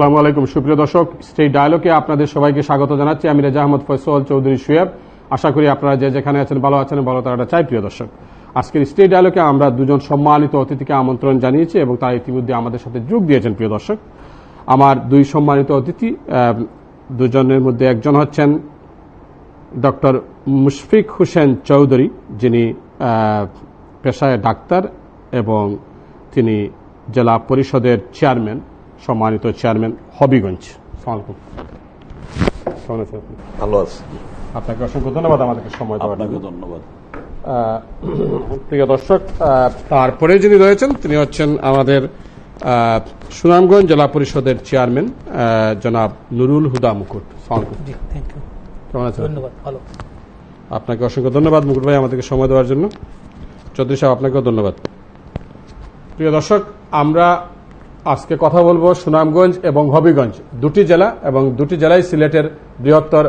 সালামু আলাইকুম। সুপ্রিয় দর্শক স্টেট ডায়ালগে আপনাদের সবাইকে স্বাগত জানাচ্ছি। আমি রেজা আহমদ ফয়সল চৌধুরী সুয়েব। আশা করি আপনারা যে যেখানে আছেন, ভালো আছেন, ভালো তারা চাই, প্রিয় দর্শক। আজকের স্টেট ডায়ালগে আমরা দুজন সম্মানিত অতিথিকে আমন্ত্রণ জানিয়েছি এবং তারা ইতিমধ্যে আমাদের সাথে যোগ দিয়েছেন, প্রিয় দর্শক। আমার দুই সম্মানিত অতিথি দুজনের মধ্যে একজন হচ্ছেন ডক্টর মুশফিক হোসেন চৌধুরী, যিনি পেশায় ডাক্তার এবং তিনি জেলা পরিষদের চেয়ারম্যান। সম্মানিত চেয়ারম্যান হবিগঞ্জ। আসসালামু কেমন আছেন ভালো আছে। আপনাকে অসংখ্য ধন্যবাদ আমাদেরকে সময় দেওয়ার জন্য। ধন্যবাদ। প্রিয় দর্শক তারপরে যিনি রয়েছেন তিনি হচ্ছেন আমাদের সুনামগঞ্জ জেলা পরিষদের চেয়ারম্যান জনাব নুরুল হুদা মুকুট। আসসালামু আলাইকুম। জি থ্যাংক ইউ কেমন আছেন? ধন্যবাদ ভালো। আপনাকে অসংখ্য ধন্যবাদ মুকুট ভাই আমাদেরকে সময় দেওয়ার জন্য। চৌধুরী সাহেব আপনাকেও ধন্যবাদ। প্রিয় দর্শক আমরা আজকে কথা বলব সুনামগঞ্জ এবং হবিগঞ্জ, দুটি জেলা এবং দুটি জেলায় সিলেটের বৃহত্তর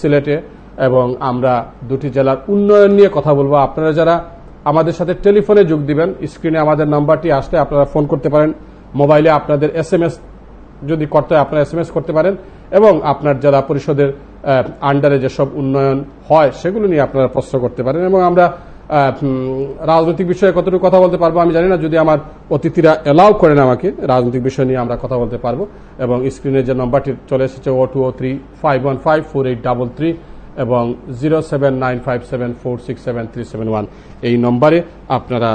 সিলেটে এবং আমরা দুটি জেলার উন্নয়ন নিয়ে কথা বলব। আপনারা যারা আমাদের সাথে টেলিফোনে যোগ দিবেন, স্ক্রিনে আমাদের নাম্বারটি আসলে আপনারা ফোন করতে পারেন। মোবাইলে আপনাদের এস যদি করতে হয়, আপনারা এস করতে পারেন এবং আপনার জেলা পরিষদের আন্ডারে যেসব উন্নয়ন হয়, সেগুলো নিয়ে আপনারা প্রশ্ন করতে পারেন এবং আমরা রাজনৈতিক বিষয়ে কতটুকু কথা বলতে পারব আমি জানি না, যদি আমার অতিথিরা এলাও করেন আমাকে, রাজনৈতিক বিষয় নিয়ে আমরা কথা বলতে পারব। এবং স্ক্রিনে যে নম্বরটি চলে এসেছে O two O three five one five four eight double three এবং zero seven nine five seven four six seven three seven one এই নম্বরে আপনারা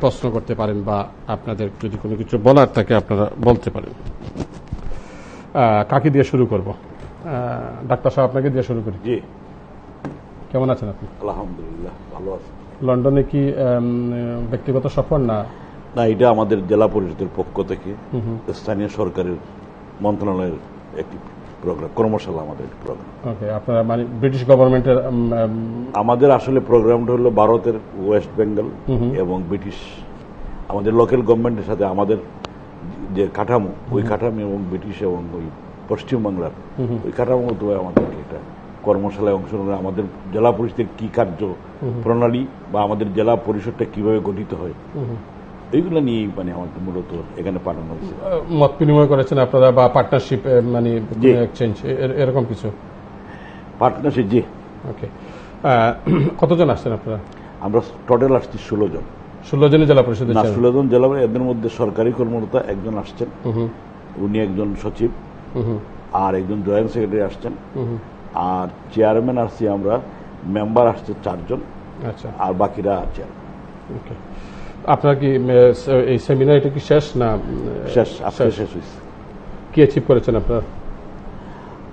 প্রশ্ন করতে পারেন বা আপনাদের যদি কোনো কিছু বলার থাকে আপনারা বলতে পারেন। কাকে দিয়ে শুরু করব? ডাক্তার সাহেব আপনাকে দিয়ে শুরু করি। জি। কেমন আছেন আপনি? আলহামদুলিল্লাহ ভালো আছে। লন্ডনে কি ব্যক্তিগত সফর না? না এটা আমাদের জেলা পরিষদের পক্ষ থেকে স্থানীয় সরকারের মন্ত্রণালয়ের একটি প্রোগ্রাম কর্মশালা আমাদের প্রোগ্রাম। ওকে আপনারা মানে ব্রিটিশ গভর্নমেন্টের আমাদের আসলে প্রোগ্রামটা হলো ভারতের ওয়েস্ট বেঙ্গল এবং ব্রিটিশ আমাদের লোকাল গভর্নমেন্টের সাথে আমাদের যে কাঠামো ওই কাঠামো এবং ব্রিটিশ এবং ওই পশ্চিমবাংলার ওই কাঠামো মতো আমাদেরকে এটা কর্মশালায় অংশগ্রহণ আমাদের জেলা পরিষদের কি কার্য প্রণালী বা আমাদের জেলা পরিষদটা কীভাবে গঠিত হয়? এইগুলো নিয়েই মানে আমাদের মূলত এখানে পাঠানো হয়েছে মত বিনিময় করেছেন আপনারা বা পার্টনারশিপ মানে। এক্সচেঞ্জ এরকম কিছু? পার্টনারশিপ জি। ওকে কতজন আসছেন আপনারা? আমরা টোটাল আসছি ষোলো জন। ষোলো জনের জেলা পরিষদের ষোলো জন জেলা এদের মধ্যে সরকারি কর্মকর্তা একজন আসছেন। উনি একজন সচিব। আর একজন জয়েন্ট সেক্রেটারি আসছেন। আর চেয়ারম্যান আসছি আমরা মেম্বার আসছে চারজন আচ্ছা। আর বাকিরা ওকে আপনার কি এই সেমিনার এটা কি শেষ না শেষ আজকে শেষ? হয়েছে। কি অ্যাচিভ করেছেন আপনার?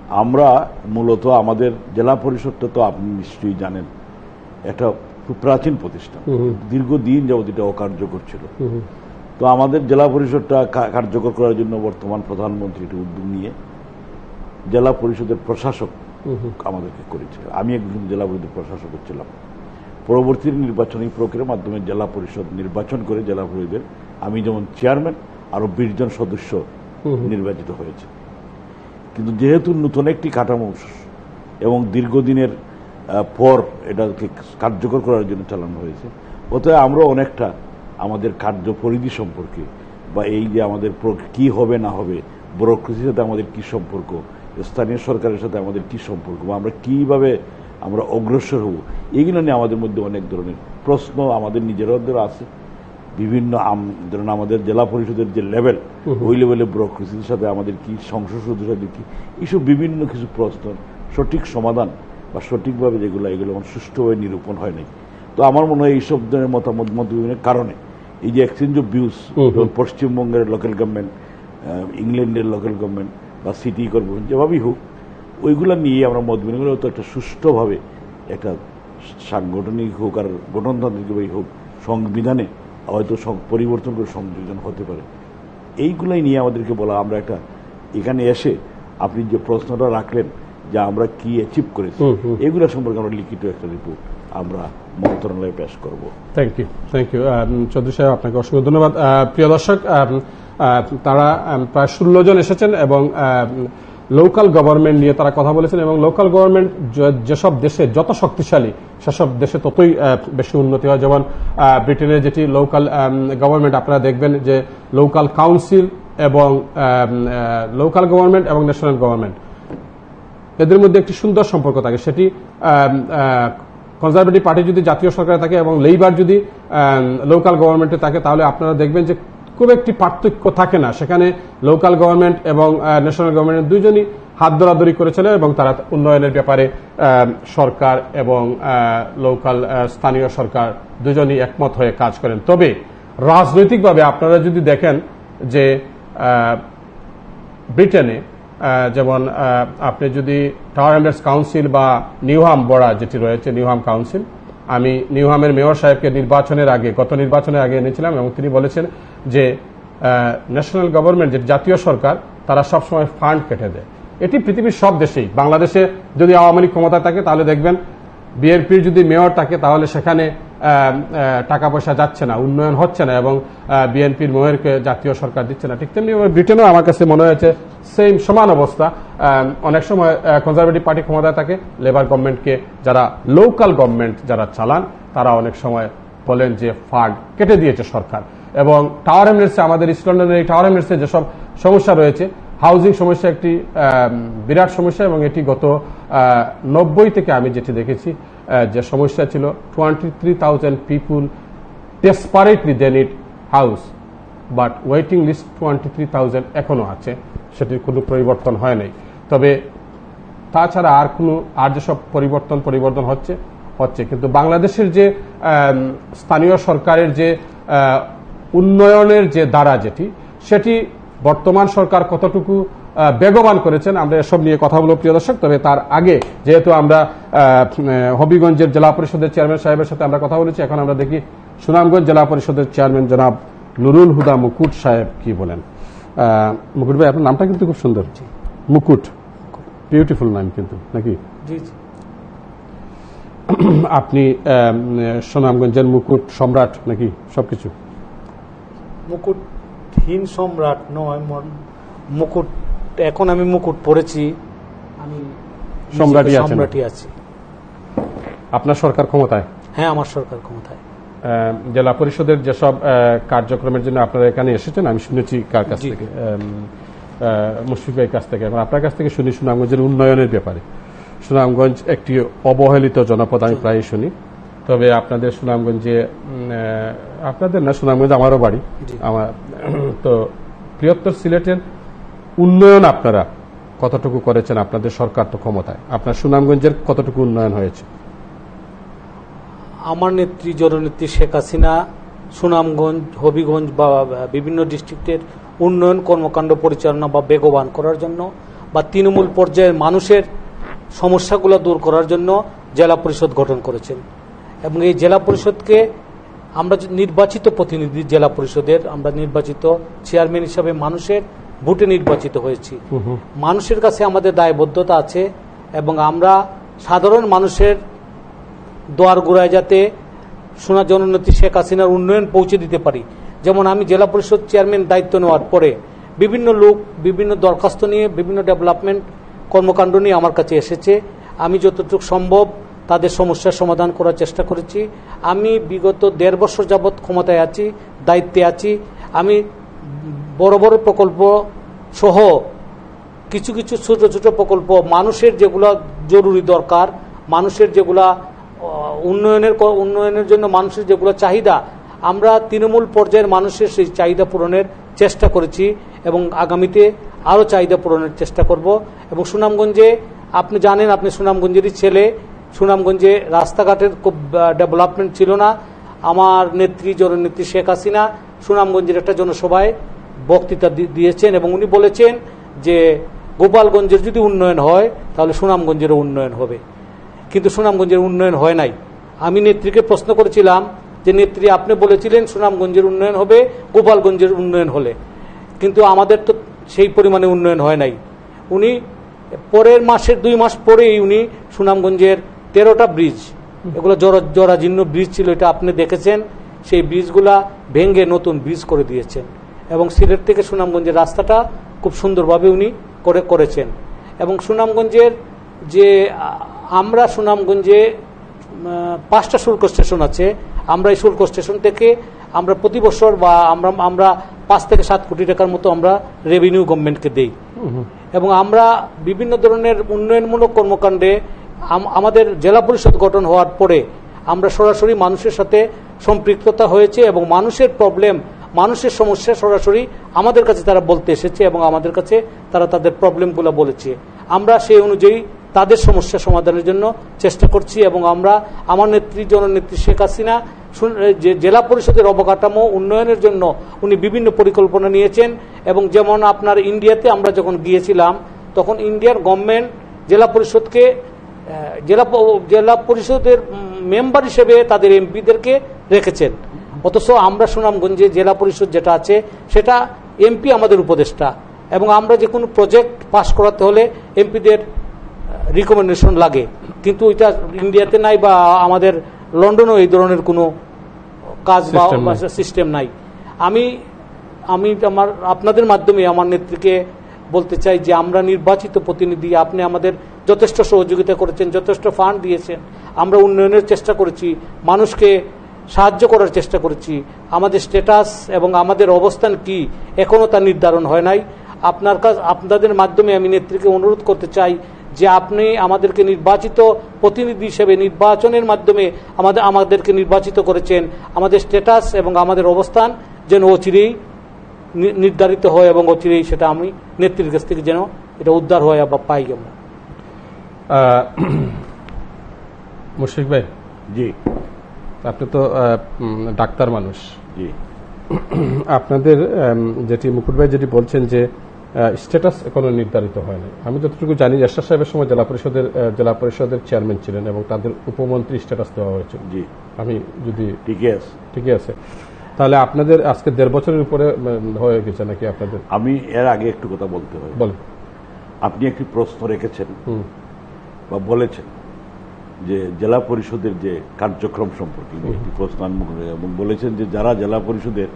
আমরা মূলত আমাদের জেলা পরিষদটা তো আপনি নিশ্চয়ই জানেন একটা খুব প্রাচীন প্রতিষ্ঠান। দীর্ঘদিন যাবত এটা অকার্যকর ছিল। তো আমাদের জেলা পরিষদটা কার্যকর করার জন্য বর্তমান প্রধানমন্ত্রী একটি উদ্যোগ নিয়ে জেলা পরিষদের প্রশাসক আমাদেরকে করেছিল আমি একজন জেলা পরিষদের প্রশাসক ছিলাম। পরবর্তী নির্বাচনী প্রক্রিয়ার মাধ্যমে জেলা পরিষদ নির্বাচন করে জেলা পরিষদের আমি যেমন চেয়ারম্যান আরও বিশ জন সদস্য নির্বাচিত হয়েছে। কিন্তু যেহেতু নতুন একটি কাঠামো এবং দীর্ঘদিনের পর এটাকে কার্যকর করার জন্য চালানো হয়েছে অতএব আমরা অনেকটা আমাদের কার্য পরিধি সম্পর্কে বা এই যে আমাদের কি হবে না হবে ব্যুরোক্রেসির সাথে আমাদের কি সম্পর্ক স্থানীয় সরকারের সাথে আমাদের কি সম্পর্ক বা আমরা কীভাবে আমরা অগ্রসর হব? এগুলো নিয়ে আমাদের মধ্যে অনেক ধরনের প্রশ্ন আমাদের নিজেরাদের আছে। বিভিন্ন ধরুন আমাদের জেলা পরিষদের যে লেভেল ওই লেভেলে ব্যুরোক্রেসির সাথে আমাদের কি সংসদ সদস্যের সাথে কি এইসব বিভিন্ন কিছু প্রশ্ন সঠিক সমাধান বা সঠিকভাবে যেগুলো এগুলো সুষ্ঠুভাবে নিরূপণ হয় নাই। তো আমার মনে হয় এইসব ধরনের মতামত মত বিনিময়ের কারণে এই যে এক্সচেঞ্জ অফ ভিউজ পশ্চিমবঙ্গের লোকাল গভর্নমেন্ট ইংল্যান্ডের লোকাল গভর্নমেন্ট বা সিটি কর্পোরেশন যেভাবেই হোক ওইগুলো নিয়ে আমরা মত বিনিময় করে। একটা সুষ্ঠুভাবে একটা সাংগঠনিক হোক আর গঠনতান্ত্রিকভাবেই হোক সংবিধানে হয়তো পরিবর্তন করে সংযোজন হতে পারে। এইগুলাই নিয়ে আমাদেরকে বলা আমরা একটা এখানে এসে আপনি যে প্রশ্নটা রাখলেন যে আমরা কি অ্যাচিভ করেছি এগুলো সম্পর্কে আমরা লিখিত একটা রিপোর্ট আমরা মন্ত্রণালয়ে পেশ করব। Thank you thank you Chowdhury সাহেব আপনাকে অসংখ্য ধন্যবাদ। প্রিয় দর্শক তারা প্রায় ষোলো জন এসেছেন এবং লোকাল গভর্নমেন্ট নিয়ে তারা কথা বলেছেন এবং লোকাল গভর্নমেন্ট যেসব দেশে যত শক্তিশালী, সেসব দেশে ততই বেশি উন্নতি হয়। যেমন ব্রিটেনের যেটি লোকাল গভর্নমেন্ট আপনারা দেখবেন যে লোকাল কাউন্সিল এবং লোকাল গভর্নমেন্ট এবং ন্যাশনাল গভর্নমেন্ট এদের মধ্যে একটি সুন্দর সম্পর্ক থাকে। সেটি কনজারভেটিভ পার্টি যদি জাতীয় সরকারে থাকে এবং লেইবার যদি লোকাল গভর্নমেন্টে থাকে, তাহলে আপনারা দেখবেন যে খুব একটি পার্থক্য থাকে না। সেখানে লোকাল গভর্নমেন্ট এবং ন্যাশনাল গভর্নমেন্ট দুজনই হাত ধরাধরি করেছিল এবং তারা উন্নয়নের ব্যাপারে সরকার এবং লোকাল স্থানীয় সরকার দুজনই একমত হয়ে কাজ করেন। তবে রাজনৈতিকভাবে আপনারা যদি দেখেন যে ব্রিটেনে যেমন আপনি যদি টাওয়ার কাউন্সিল বা নিউহাম বড়া যেটি রয়েছে নিউহাম কাউন্সিল আমি নিউহামের মেয়র সাহেবকে নির্বাচনের আগে, গত নির্বাচনের আগে এনেছিলাম এবং তিনি বলেছেন যে ন্যাশনাল গভর্নমেন্ট যে জাতীয় সরকার, তারা সবসময় ফান্ড কেটে দেয়। এটি পৃথিবীর সব দেশেই। বাংলাদেশে যদি আওয়ামী লীগ ক্ষমতা থাকে, তাহলে দেখবেন বিএনপির যদি মেয়র থাকে, তাহলে সেখানে টাকা পয়সা যাচ্ছে না, উন্নয়ন হচ্ছে না, এবং বিএনপির মেয়রকে জাতীয় সরকার দিচ্ছে না। ঠিক তেমনি ব্রিটেনও আমার কাছে মনে হয়েছে সেম সমান অবস্থা। অনেক সময় কনজারভেটিভ পার্টি ক্ষমতায় থাকে লেবার গভর্নমেন্টকে যারা লোকাল গভর্নমেন্ট যারা চালান, তারা অনেক সময় বলেন যে ফান্ড কেটে দিয়েছে সরকার। এবং টাওয়ার এমলেটসে আমাদের ইস্ট লন্ডনের এই টাওয়ার এমলেটসে যেসব সমস্যা রয়েছে হাউজিং সমস্যা একটি বিরাট সমস্যা এবং এটি গত নব্বই থেকে আমি যেটি দেখেছি যে সমস্যা ছিল twenty three thousand people desperately they need house but waiting list twenty three thousand এখনও আছে, সেটির কোনো পরিবর্তন হয় নাই। তবে তাছাড়া আর কোনো, আর যেসব পরিবর্তন পরিবর্তন হচ্ছে হচ্ছে। কিন্তু বাংলাদেশের যে স্থানীয় সরকারের যে উন্নয়নের যে দ্বারা যেটি সেটি বর্তমান সরকার কতটুকু বেগবান করেছেন আমরা এসব নিয়ে কথা বলব প্রিয় দর্শক। তবে তার আগে যেহেতু আমরা হবিগঞ্জের জেলা পরিষদের চেয়ারম্যান সাহেবের সাথে আমরা কথা বলেছি এখন আমরা দেখি সুনামগঞ্জ জেলা পরিষদের চেয়ারম্যান জনাব নুরুল হুদা মুকুট সাহেব কি বলেন। মুকুট ভাই আপনার নামটা কিন্তু খুব সুন্দর। মুকুট। বিউটিফুল নাম কিন্তু নাকি? আপনি সুনামগঞ্জের মুকুট সম্রাট নাকি? সবকিছু। মুকুটহীন সম্রাট নয় মুকুট এখন আমি মুকুট পড়েছি আমি সম্রাটই সম্রাটই আছি। আপনার সরকার ক্ষমতায়? হ্যাঁ আমার সরকার ক্ষমতায়। জেলা পরিষদের যেসব কার্যক্রমের জন্য আপনারা এখানে এসেছেন আমি শুনেছি কার কাছ থেকে মুশফিক ভাইয়ের কাছ থেকে এবং আপনার কাছ থেকে শুনি সুনামগঞ্জের উন্নয়নের ব্যাপারে। সুনামগঞ্জ একটি অবহেলিত জনপদ আমি প্রায়ই শুনি। তবে আপনাদের সুনামগঞ্জে আপনাদের না সুনামগঞ্জ আমারও বাড়ি। আমার তো বৃহত্তর সিলেটের উন্নয়ন আপনারা কতটুকু করেছেন আপনাদের সরকার তো ক্ষমতায়। আপনার সুনামগঞ্জের কতটুকু উন্নয়ন হয়েছে? আমার নেত্রী জননেত্রী শেখ হাসিনা সুনামগঞ্জ হবিগঞ্জ বা বিভিন্ন ডিস্ট্রিক্টের উন্নয়ন কর্মকাণ্ড পরিচালনা বা বেগবান করার জন্য বা তৃণমূল পর্যায়ের মানুষের সমস্যাগুলো দূর করার জন্য জেলা পরিষদ গঠন করেছেন। এবং এই জেলা পরিষদকে আমরা নির্বাচিত প্রতিনিধি জেলা পরিষদের আমরা নির্বাচিত চেয়ারম্যান হিসাবে মানুষের ভোটে নির্বাচিত হয়েছি। মানুষের কাছে আমাদের দায়বদ্ধতা আছে এবং আমরা সাধারণ মানুষের দোয়ার গোড়ায় যাতে সোনা জননেত্রী শেখ হাসিনার উন্নয়ন পৌঁছে দিতে পারি। যেমন আমি জেলা পরিষদ চেয়ারম্যান দায়িত্ব নেওয়ার পরে বিভিন্ন লোক বিভিন্ন দরখাস্ত নিয়ে বিভিন্ন ডেভেলপমেন্ট কর্মকাণ্ড নিয়ে আমার কাছে এসেছে। আমি যতটুকু সম্ভব তাদের সমস্যার সমাধান করার চেষ্টা করেছি। আমি বিগত দেড় বছর যাবৎ ক্ষমতায় আছি, দায়িত্বে আছি। আমি বড় বড় প্রকল্প সহ কিছু কিছু ছোট ছোট প্রকল্প, মানুষের যেগুলো জরুরি দরকার, মানুষের যেগুলা উন্নয়নের উন্নয়নের জন্য মানুষের যেগুলো চাহিদা, আমরা তৃণমূল পর্যায়ের মানুষের সেই চাহিদা পূরণের চেষ্টা করেছি এবং আগামীতে আরও চাহিদা পূরণের চেষ্টা করব। এবং সুনামগঞ্জে, আপনি জানেন, আপনি সুনামগঞ্জেরই ছেলে সুনামগঞ্জে রাস্তাঘাটের খুব ডেভেলপমেন্ট ছিল না। আমার নেত্রী, জননেত্রী শেখ হাসিনা সুনামগঞ্জের একটা জনসভায় বক্তৃতা দিয়েছেন এবং উনি বলেছেন যে গোপালগঞ্জের যদি উন্নয়ন হয়, তাহলে সুনামগঞ্জেরও উন্নয়ন হবে। কিন্তু সুনামগঞ্জের উন্নয়ন হয় নাই। আমি নেত্রীকে প্রশ্ন করেছিলাম যে, নেত্রী, আপনি বলেছিলেন সুনামগঞ্জের উন্নয়ন হবে, গোপালগঞ্জের উন্নয়ন হলে। কিন্তু আমাদের তো সেই পরিমাণে উন্নয়ন হয় নাই। উনি পরের মাসের দুই মাস পরেই উনি সুনামগঞ্জের তেরোটা ব্রিজ। এগুলো জরা জরাজীর্ণ ব্রিজ ছিল এটা আপনি দেখেছেন। সেই ব্রিজগুলা ভেঙে নতুন ব্রিজ করে দিয়েছেন। এবং সিলেট থেকে সুনামগঞ্জের রাস্তাটা খুব সুন্দরভাবে উনি করে করেছেন। এবং সুনামগঞ্জের যে আমরা সুনামগঞ্জে পাঁচটা শুল্ক স্টেশন আছে। আমরা এই শুল্ক স্টেশন থেকে আমরা প্রতি বছর বা আমরা আমরা পাঁচ থেকে সাত কোটি টাকার মতো আমরা রেভিনিউ গভর্নমেন্টকে দেই। এবং আমরা বিভিন্ন ধরনের উন্নয়নমূলক কর্মকাণ্ডে আমাদের জেলা পরিষদ গঠন হওয়ার পরে আমরা সরাসরি মানুষের সাথে সম্পৃক্ততা হয়েছে এবং মানুষের প্রবলেম মানুষের সমস্যা সরাসরি আমাদের কাছে তারা বলতে এসেছে এবং আমাদের কাছে তারা তাদের প্রবলেমগুলো বলেছে। আমরা সেই অনুযায়ী তাদের সমস্যা সমাধানের জন্য চেষ্টা করছি এবং আমরা আমার নেত্রী, জননেত্রী শেখ হাসিনা যে জেলা পরিষদের অবকাঠামো উন্নয়নের জন্য উনি বিভিন্ন পরিকল্পনা নিয়েছেন এবং যেমন আপনার ইন্ডিয়াতে আমরা যখন গিয়েছিলাম, তখন ইন্ডিয়ার গভর্নমেন্ট জেলা পরিষদকে জেলা জেলা পরিষদের মেম্বার হিসেবে তাদের এমপিদেরকে রেখেছেন। অথচ আমরা সুনামগঞ্জে জেলা পরিষদ যেটা আছে সেটা এমপি আমাদের উপদেষ্টা। এবং আমরা যে কোনো প্রজেক্ট পাশ করাতে হলে এমপিদের রিকমেন্ডেশন লাগে। কিন্তু এটা ইন্ডিয়াতে নাই বা আমাদের লন্ডনেও এই ধরনের কোনো কাজ বা সিস্টেম নাই। আমি আমি আমার আপনাদের মাধ্যমে আমার নেত্রীকে বলতে চাই যে আমরা নির্বাচিত প্রতিনিধি, আপনি আমাদের যথেষ্ট সহযোগিতা করেছেন, যথেষ্ট ফান্ড দিয়েছেন, আমরা উন্নয়নের চেষ্টা করেছি, মানুষকে সাহায্য করার চেষ্টা করেছি, আমাদের স্ট্যাটাস এবং আমাদের অবস্থান কি এখনও তা নির্ধারণ হয় নাই। আপনার কাছ, আপনাদের মাধ্যমে আমি নেত্রীকে অনুরোধ করতে চাই যে আপনি আমাদেরকে নির্বাচিত প্রতিনিধি হিসেবে নির্বাচনের মাধ্যমে আমাদের, আমাদেরকে নির্বাচিত করেছেন, আমাদের স্ট্যাটাস এবং আমাদের অবস্থান যেন অচিরেই নির্ধারিত হয় এবং অচিরেই সেটা আমি নেত্রীর কাছ থেকে যেন এটা উদ্ধার হয় বা পাই আমরা। আহ, মুশফিক ভাই। জি। আপনি তো ডাক্তার মানুষ। জি। আপনাদের যেটি মুকুট ভাই যেটি বলছেন যে স্ট্যাটাস এখনও নির্ধারিত হয়নি আমি যতটুকু জানি এরশাদ সাহেবের সময় জেলা পরিষদের জেলা পরিষদের চেয়ারম্যান ছিলেন এবং তাদের উপমন্ত্রী স্ট্যাটাস দেওয়া হয়েছে জি। আমি যদি ঠিকই আছে। ঠিকই আছে। তাহলে আপনাদের আজকে দেড় বছরের উপরে হয়ে গেছে নাকি আপনাদের? আমি এর আগে একটু কথা বলতে হয়। বলেন। আপনি একটি প্রশ্ন রেখেছেন বা বলেছেন যে জেলা পরিষদের যে কার্যক্রম সম্পর্কে একটি প্রশ্ন এবং বলেছেন যে যারা জেলা পরিষদের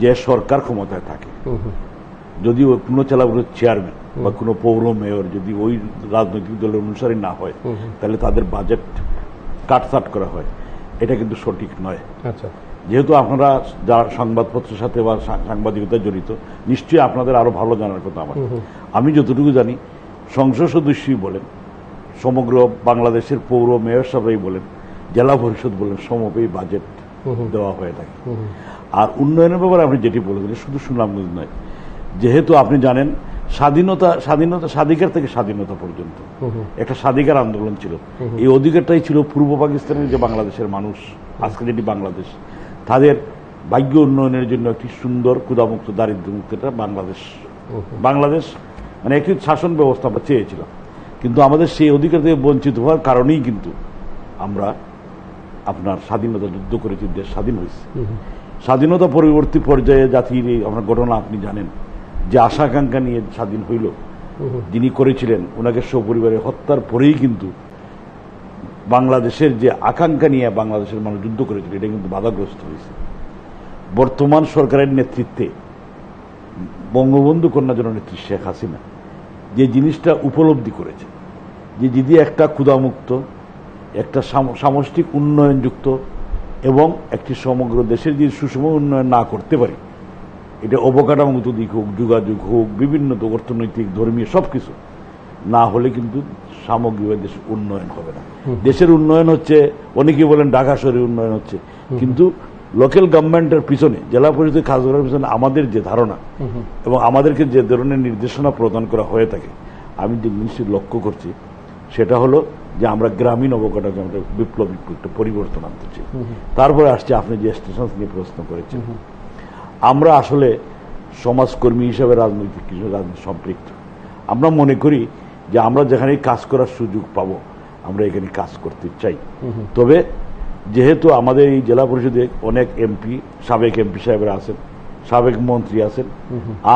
যে সরকার ক্ষমতায় থাকে যদি কোনো জেলা পরিষদ চেয়ারম্যান বা কোনো পৌর মেয়র যদি ওই রাজনৈতিক দলের অনুসারী না হয় তাহলে তাদের বাজেট কাটসাট করা হয়। এটা কিন্তু সঠিক নয়। আচ্ছা। যেহেতু আপনারা যারা সংবাদপত্রের সাথে বা সা- সাংবাদিকতায় জড়িত নিশ্চয়ই আপনাদের আরও ভালো জানার কথা আমার। আমি যতটুকু জানি সংসদ সদস্যই বলেন সমগ্র বাংলাদেশের পৌর মেয়র সবাই বলেন জেলা পরিষদ বলেন সমপেই বাজেট দেওয়া হয়ে থাকে। আর উন্নয়নের ব্যাপারে আপনি যেটি বলেছেন শুধু সুনামগঞ্জ নয় যেহেতু আপনি জানেন স্বাধীনতা স্বাধীনতা স্বাধিকার থেকে স্বাধীনতা পর্যন্ত একটা স্বাধিকার আন্দোলন ছিল। এই অধিকারটাই ছিল পূর্ব পাকিস্তানের যে বাংলাদেশের মানুষ আজকে যেটি বাংলাদেশ তাদের ভাগ্য উন্নয়নের জন্য একটি সুন্দর ক্ষুদামুক্ত দারিদ্র্যমুক্ত একটা বাংলাদেশ। বাংলাদেশ মানে একটি শাসন ব্যবস্থা আমরা চেয়েছিলাম। কিন্তু আমাদের সেই অধিকার থেকে বঞ্চিত হওয়ার কারণেই কিন্তু আমরা আপনার স্বাধীনতা যুদ্ধ করেছি দেশ স্বাধীন হয়েছে। স্বাধীনতা পরবর্তী পর্যায়ে জাতির এই আপনার ঘটনা আপনি জানেন যে আশা আকাঙ্ক্ষা নিয়ে স্বাধীন হইল। যিনি করেছিলেন ওনাকে সপরিবারে হত্যার পরেই কিন্তু বাংলাদেশের যে আকাঙ্ক্ষা নিয়ে বাংলাদেশের মানুষ যুদ্ধ করেছিল, এটা কিন্তু বাধাগ্রস্ত হয়েছে। বর্তমান সরকারের নেতৃত্বে বঙ্গবন্ধু কন্যা জননেত্রী শেখ হাসিনা যে জিনিসটা উপলব্ধি করেছে, যে যদি একটা ক্ষুধামুক্ত, একটা সাম- সামষ্টিক উন্নয়নযুক্ত এবং একটি সমগ্র দেশের যদি সুষম উন্নয়ন না করতে পারি, এটা অবকাঠামোগত দিক হোক, যোগাযোগ হোক, বিভিন্ন অর্থনৈতিক, ধর্মীয় সব কিছু না হলে কিন্তু সামগ্রিক দেশ উন্নয়ন হবে না। দেশের উন্নয়ন হচ্ছে অনেকে বলেন ঢাকা শহরের উন্নয়ন হচ্ছে। কিন্তু লোকাল গভর্নমেন্টের পিছনে জেলা পরিষদের কাজ করার পিছনে আমাদের যে ধারণা এবং আমাদেরকে যে ধরনের নির্দেশনা প্রদান করা হয়ে থাকে আমি যে জিনিসটি লক্ষ্য করছি সেটা হলো যে আমরা গ্রামীণ অবকাঠামো আমরা বিপ্লবী একটা পরিবর্তন আনতে চাই। তারপরে আসছে আপনি যে স্টেশন নিয়ে প্রশ্ন করেছেন। আমরা আসলে সমাজকর্মী হিসাবে রাজনৈতিক কিছু রাজনীতি সম্পৃক্ত। আমরা মনে করি যে আমরা যেখানে কাজ করার সুযোগ পাব, আমরা এখানে কাজ করতে চাই। তবে যেহেতু আমাদের এই জেলা পরিষদে অনেক এমপি সাবেক এমপি সাহেবরা আছেন, সাবেক মন্ত্রী আছেন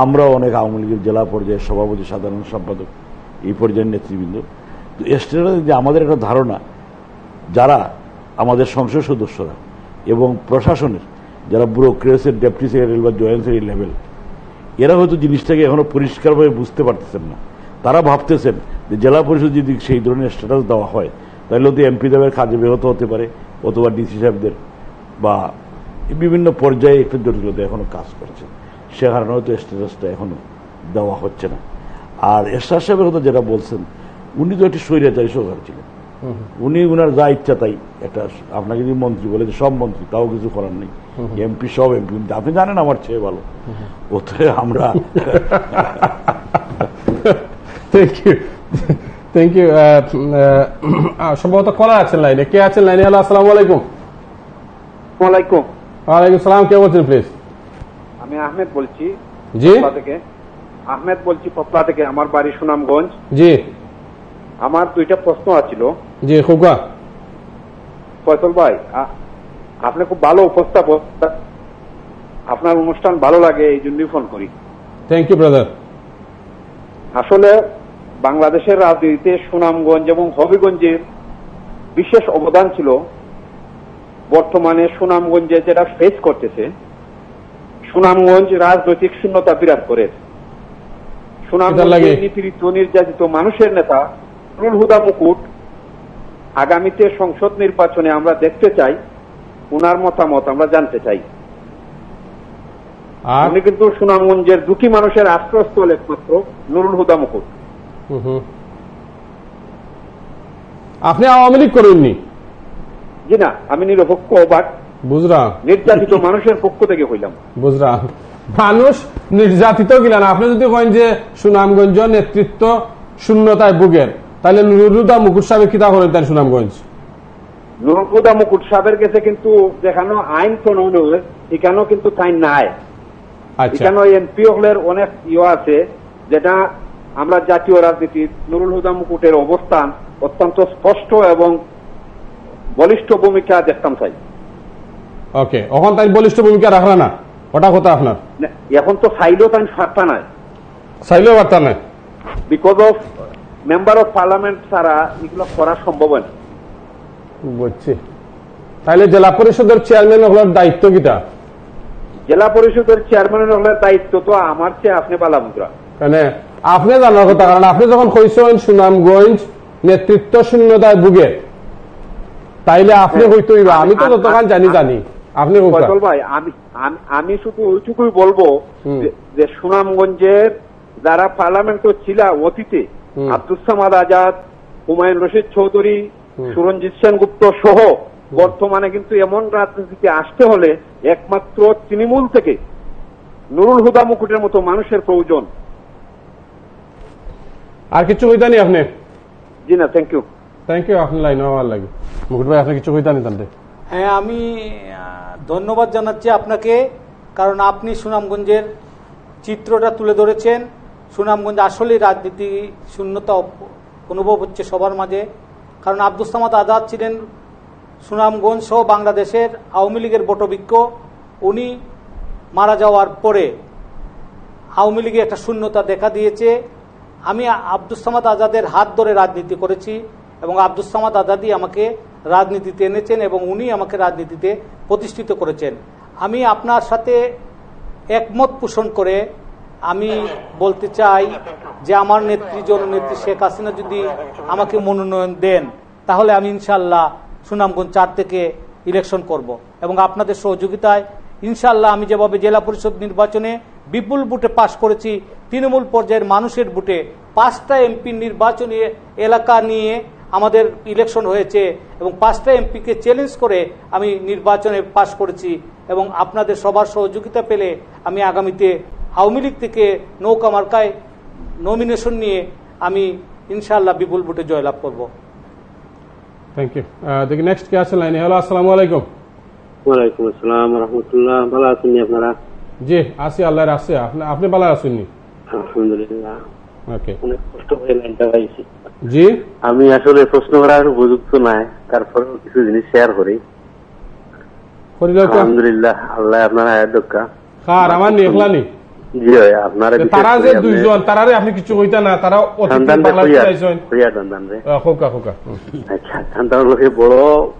আমরা অনেক আওয়ামী লীগের জেলা পর্যায়ের সভাপতি, সাধারণ সম্পাদক, এই পর্যায়ের নেতৃবৃন্দ। তো এস্টেরা যে আমাদের একটা ধারণা, যারা আমাদের সংসদ সদস্যরা এবং প্রশাসনের, যারা ব্যুরোক্রেসের ডেপুটি সেক্রেটারি বা জয়েন্ট সেক্রেটারি লেভেল, এরা হয়তো জিনিসটাকে এখনও পরিষ্কারভাবে বুঝতে পারতেছেন না। তারা ভাবতেছেন যে জেলা পরিষদ যদি সেই ধরনের স্ট্যাটাস দেওয়া হয় তাহলে তো এমপি দেবের কাজে ব্যাহত হতে পারে অথবা ডিসি সাহেবদের বা বিভিন্ন পর্যায়ে একটু জটিলতা এখনও কাজ করছে। সে কারণে হয়তো স্ট্যাটাসটা এখনও দেওয়া হচ্ছে না। আর এরশাদ সাহেবের কথা যেটা বলছেন উনি তো একটি স্বৈরাচারী সরকার ছিলেন। উনি উনার যা ইচ্ছা তাই একটা আপনাকে যদি মন্ত্রী বলে যে সব মন্ত্রী তাও কিছু করার নেই। এমপি সব এমপি আপনি জানেন আমার চেয়ে ভালো। ওতে আমরা থ্যাংক ইউ থ্যাংক ইউ সম্ভবত কলা আছেন লাইনে। কে আছেন লাইনে? হ্যালো আসসালামু আলাইকুম। ওয়ালাইকুম। ওয়ালাইকুম সালাম কে বলছেন প্লিজ আমি আহমেদ বলছি জি? থেকে। আহমেদ বলছি পপলা থেকে আমার বাড়ি সুনামগঞ্জ। জি। আমার দুইটা প্রশ্ন আছিল। জি খুকা ফয়সল ভাই আপনি খুব ভালো উপস্থাপক। আপনার অনুষ্ঠান ভালো লাগে এই জন্যই ফোন করি। থ্যাংক ইউ ব্রাদার আসলে বাংলাদেশের রাজনীতিতে সুনামগঞ্জ এবং হবিগঞ্জের বিশেষ অবদান ছিল। বর্তমানে সুনামগঞ্জে যেটা ফেস করতেছে সুনামগঞ্জ রাজনৈতিক শূন্যতা বিরাট করে। এটা লাগে। সুনামগঞ্জে নিপীড়িত নির্যাতিত মানুষের নেতা নুরুল হুদা মুকুট আগামীতে সংসদ নির্বাচনে আমরা দেখতে চাই উনার মতামত আমরা জানতে চাই। আর? উনি কিন্তু সুনামগঞ্জের দুটি মানুষের আশ্রয়স্থল একমাত্র নুরুল হুদা মুকুট। হুম। আপনি আওয়ামী লীগ করেননি? জি না আমি নিরপেক্ষ বাট বুঝলাম। নির্যাতিত মানুষের পক্ষ থেকে হইলাম। বুঝলাম। মানুষ নির্যাতিত গিলেন আপনি যদি কইন যে সুনামগঞ্জ নেতৃত্ব শূন্যতায় বুকের তাহলে নুরুদা মুকুট সাহেব কিতা করেন তাই সুনামগঞ্জ? নুরুদা মুকুট সাহেবের কাছে কিন্তু যেখানে আইন প্রণয়ন সেখানেও কিন্তু তাই নাই। এখানে এমপি হলের অনেক ইয়ে আছে যেটা আমরা জাতীয় রাজনীতির নুরুল হুদা মুকুটের অবস্থান অত্যন্ত স্পষ্ট এবং বলিষ্ঠ ভূমিকা দেখতাম চাই ওকে এখন তাই বলিষ্ঠ ভূমিকা রাখলা না? ওটা কথা আপনার? এখন তো চাইলেও তাই ফার্তা নাই। চাইলেও বার্তা নাই? Because of member of parliament ছাড়া এগুলো করা সম্ভব হয় না। বুঝছি। তাইলে জেলা পরিষদের চেয়ারম্যান হলার দায়িত্ব কিটা? জেলা পরিষদের চেয়ারম্যানের হলে দায়িত্ব তো আমার চেয়ে আপনি বালা মুদ্রা মানে আপনি জানার কথা কারণ আপনি যখন কইছেন সুনামগঞ্জ নেতৃত্ব শূন্যতায় বুগে তাইলে আপনি হইতে আমি তো যতক্ষণ জানি জানি আপনি। ভাই আমি আমি- শুধু ওইটুকুই বলব যে- সুনামগঞ্জের যারা পার্লামেন্ট ছিল অতীতে। আব্দুল সামাদ আজাদ হুমায়ুন রশিদ চৌধুরী। সুরঞ্জিত সেনগুপ্ত সহ বর্তমানে কিন্তু এমন রাজনীতিতে আসতে হলে একমাত্র তৃণমূল থেকে নুরুল হুদা মুকুটের মতো মানুষের প্রয়োজন। আর কিছু কইতানি আপনি? জি না থ্যাংক ইউ থ্যাংক ইউ আপনি লাইন আমার লাগে। মুকুট ভাই আপনি কিছু কইতানি তাহলে? হ্যাঁ আমি ধন্যবাদ জানাচ্ছি আপনাকে কারণ আপনি সুনামগঞ্জের চিত্রটা তুলে ধরেছেন। সুনামগঞ্জ আসলেই রাজনীতি শূন্যতা অনুভব হচ্ছে সবার মাঝে। কারণ আব্দুল সামাদ আজাদ ছিলেন সুনামগঞ্জ সহ বাংলাদেশের আওয়ামী লীগের বটবৃক্ষ, উনি মারা যাওয়ার পরে আওয়ামী লীগে একটা শূন্যতা দেখা দিয়েছে। আমি আব্দুল সামাদ আজাদের হাত ধরে রাজনীতি করেছি এবং আব্দুল সামাদ আজাদি আমাকে রাজনীতিতে এনেছেন এবং উনি আমাকে রাজনীতিতে প্রতিষ্ঠিত করেছেন। আমি আপনার সাথে একমত পোষণ করে আমি বলতে চাই যে আমার নেত্রী জননেত্রী শেখ হাসিনা যদি আমাকে মনোনয়ন দেন, তাহলে আমি ইনশাল্লাহ সুনামগঞ্জ চার থেকে ইলেকশন করব। এবং আপনাদের সহযোগিতায় ইনশাল্লাহ আমি যেভাবে জেলা পরিষদ নির্বাচনে বিপুল বুটে পাশ করেছি, তৃণমূল পর্যায়ের মানুষের বুটে পাঁচটা এমপি নির্বাচনী এলাকা নিয়ে আমাদের ইলেকশন হয়েছে এবং পাঁচটা এমপিকে চ্যালেঞ্জ করে আমি নির্বাচনে পাশ করেছি এবং আপনাদের সবার সহযোগিতা পেলে আমি আগামীতে আওয়ামী লীগ থেকে নৌকা মার্কায় নমিনেশন নিয়ে আমি ইনশাআল্লাহ বিপুল বুটে জয়লাভ করব। থ্যাংক ইউ দেখি নেক্সট কে আছে লাইনে হ্যালো আসসালামু আলাইকুম। ওয়ালাইকুম আসসালাম রহমতুল্লাহ। ভালো আছেন আপনারা? জি আসি আল্লাহর আছে। আপনি আপনি ভালো আসেননি আলহামদুলিল্লাহ। ওকে অনেক কষ্ট হয়ে লাইনটা পাইছি। জি? আমি আসলে প্রশ্ন করার উপযুক্ত নাই কিছু জিনিস শেয়ার করি। আলহামদুলিল্লাহ আল্লাহ আপনার আয়াত দক্কা কার আমার নি তারা যে দুইজন তারারে আপনি কিছু কইতা না তারা। আচ্ছা সন্তান লোকে বড়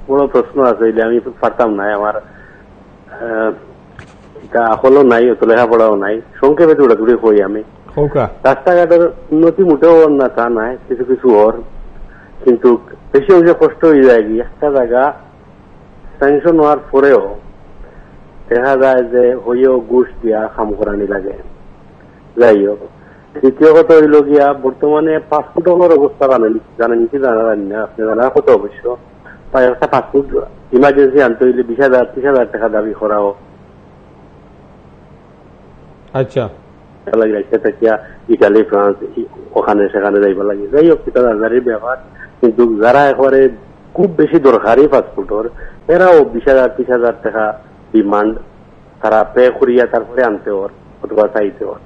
বড় প্রশ্ন আছে আমি পারতাম না আমার আহ, এটা হলো নাই অত লেখাপড়াও নাই সংক্ষেপে দৌড়া দৌড়ে কই আমি। রাস্তাঘাটের উন্নতি মোটেও না তা নাই কিছু কিছু ওর কিন্তু বেশি অংশে কষ্ট হয়ে যায় কি একটা জায়গা স্যাংশন হওয়ার পরেও দেখা যায় যে হইও ঘুষ দিয়া কাম করানি লাগে যাই হোক দ্বিতীয় কথা হইল গিয়া বর্তমানে পাসপোর্টের অবস্থা জানেন জানেন কি জানেন না আপনি জানার কথা অবশ্য তাই একটা পাসপোর্ট ইমার্জেন্সি আনতে হইলে বিশ হাজার ত্রিশ হাজার টাকা দাবি করাও আচ্ছা। ইটালি ফ্রান্স ওখানে সেখানে যাইবা লাগে। যাই হোক সেটা হাজারের ব্যাপার কিন্তু যারা একবারে খুব বেশি দরকারি পাসপোর্টর এরাও বিশ হাজার ত্রিশ হাজার টাকা ডিমান্ড তারা পে করিয়া তারপরে আনতে ওর, অথবা চাইতে ওর।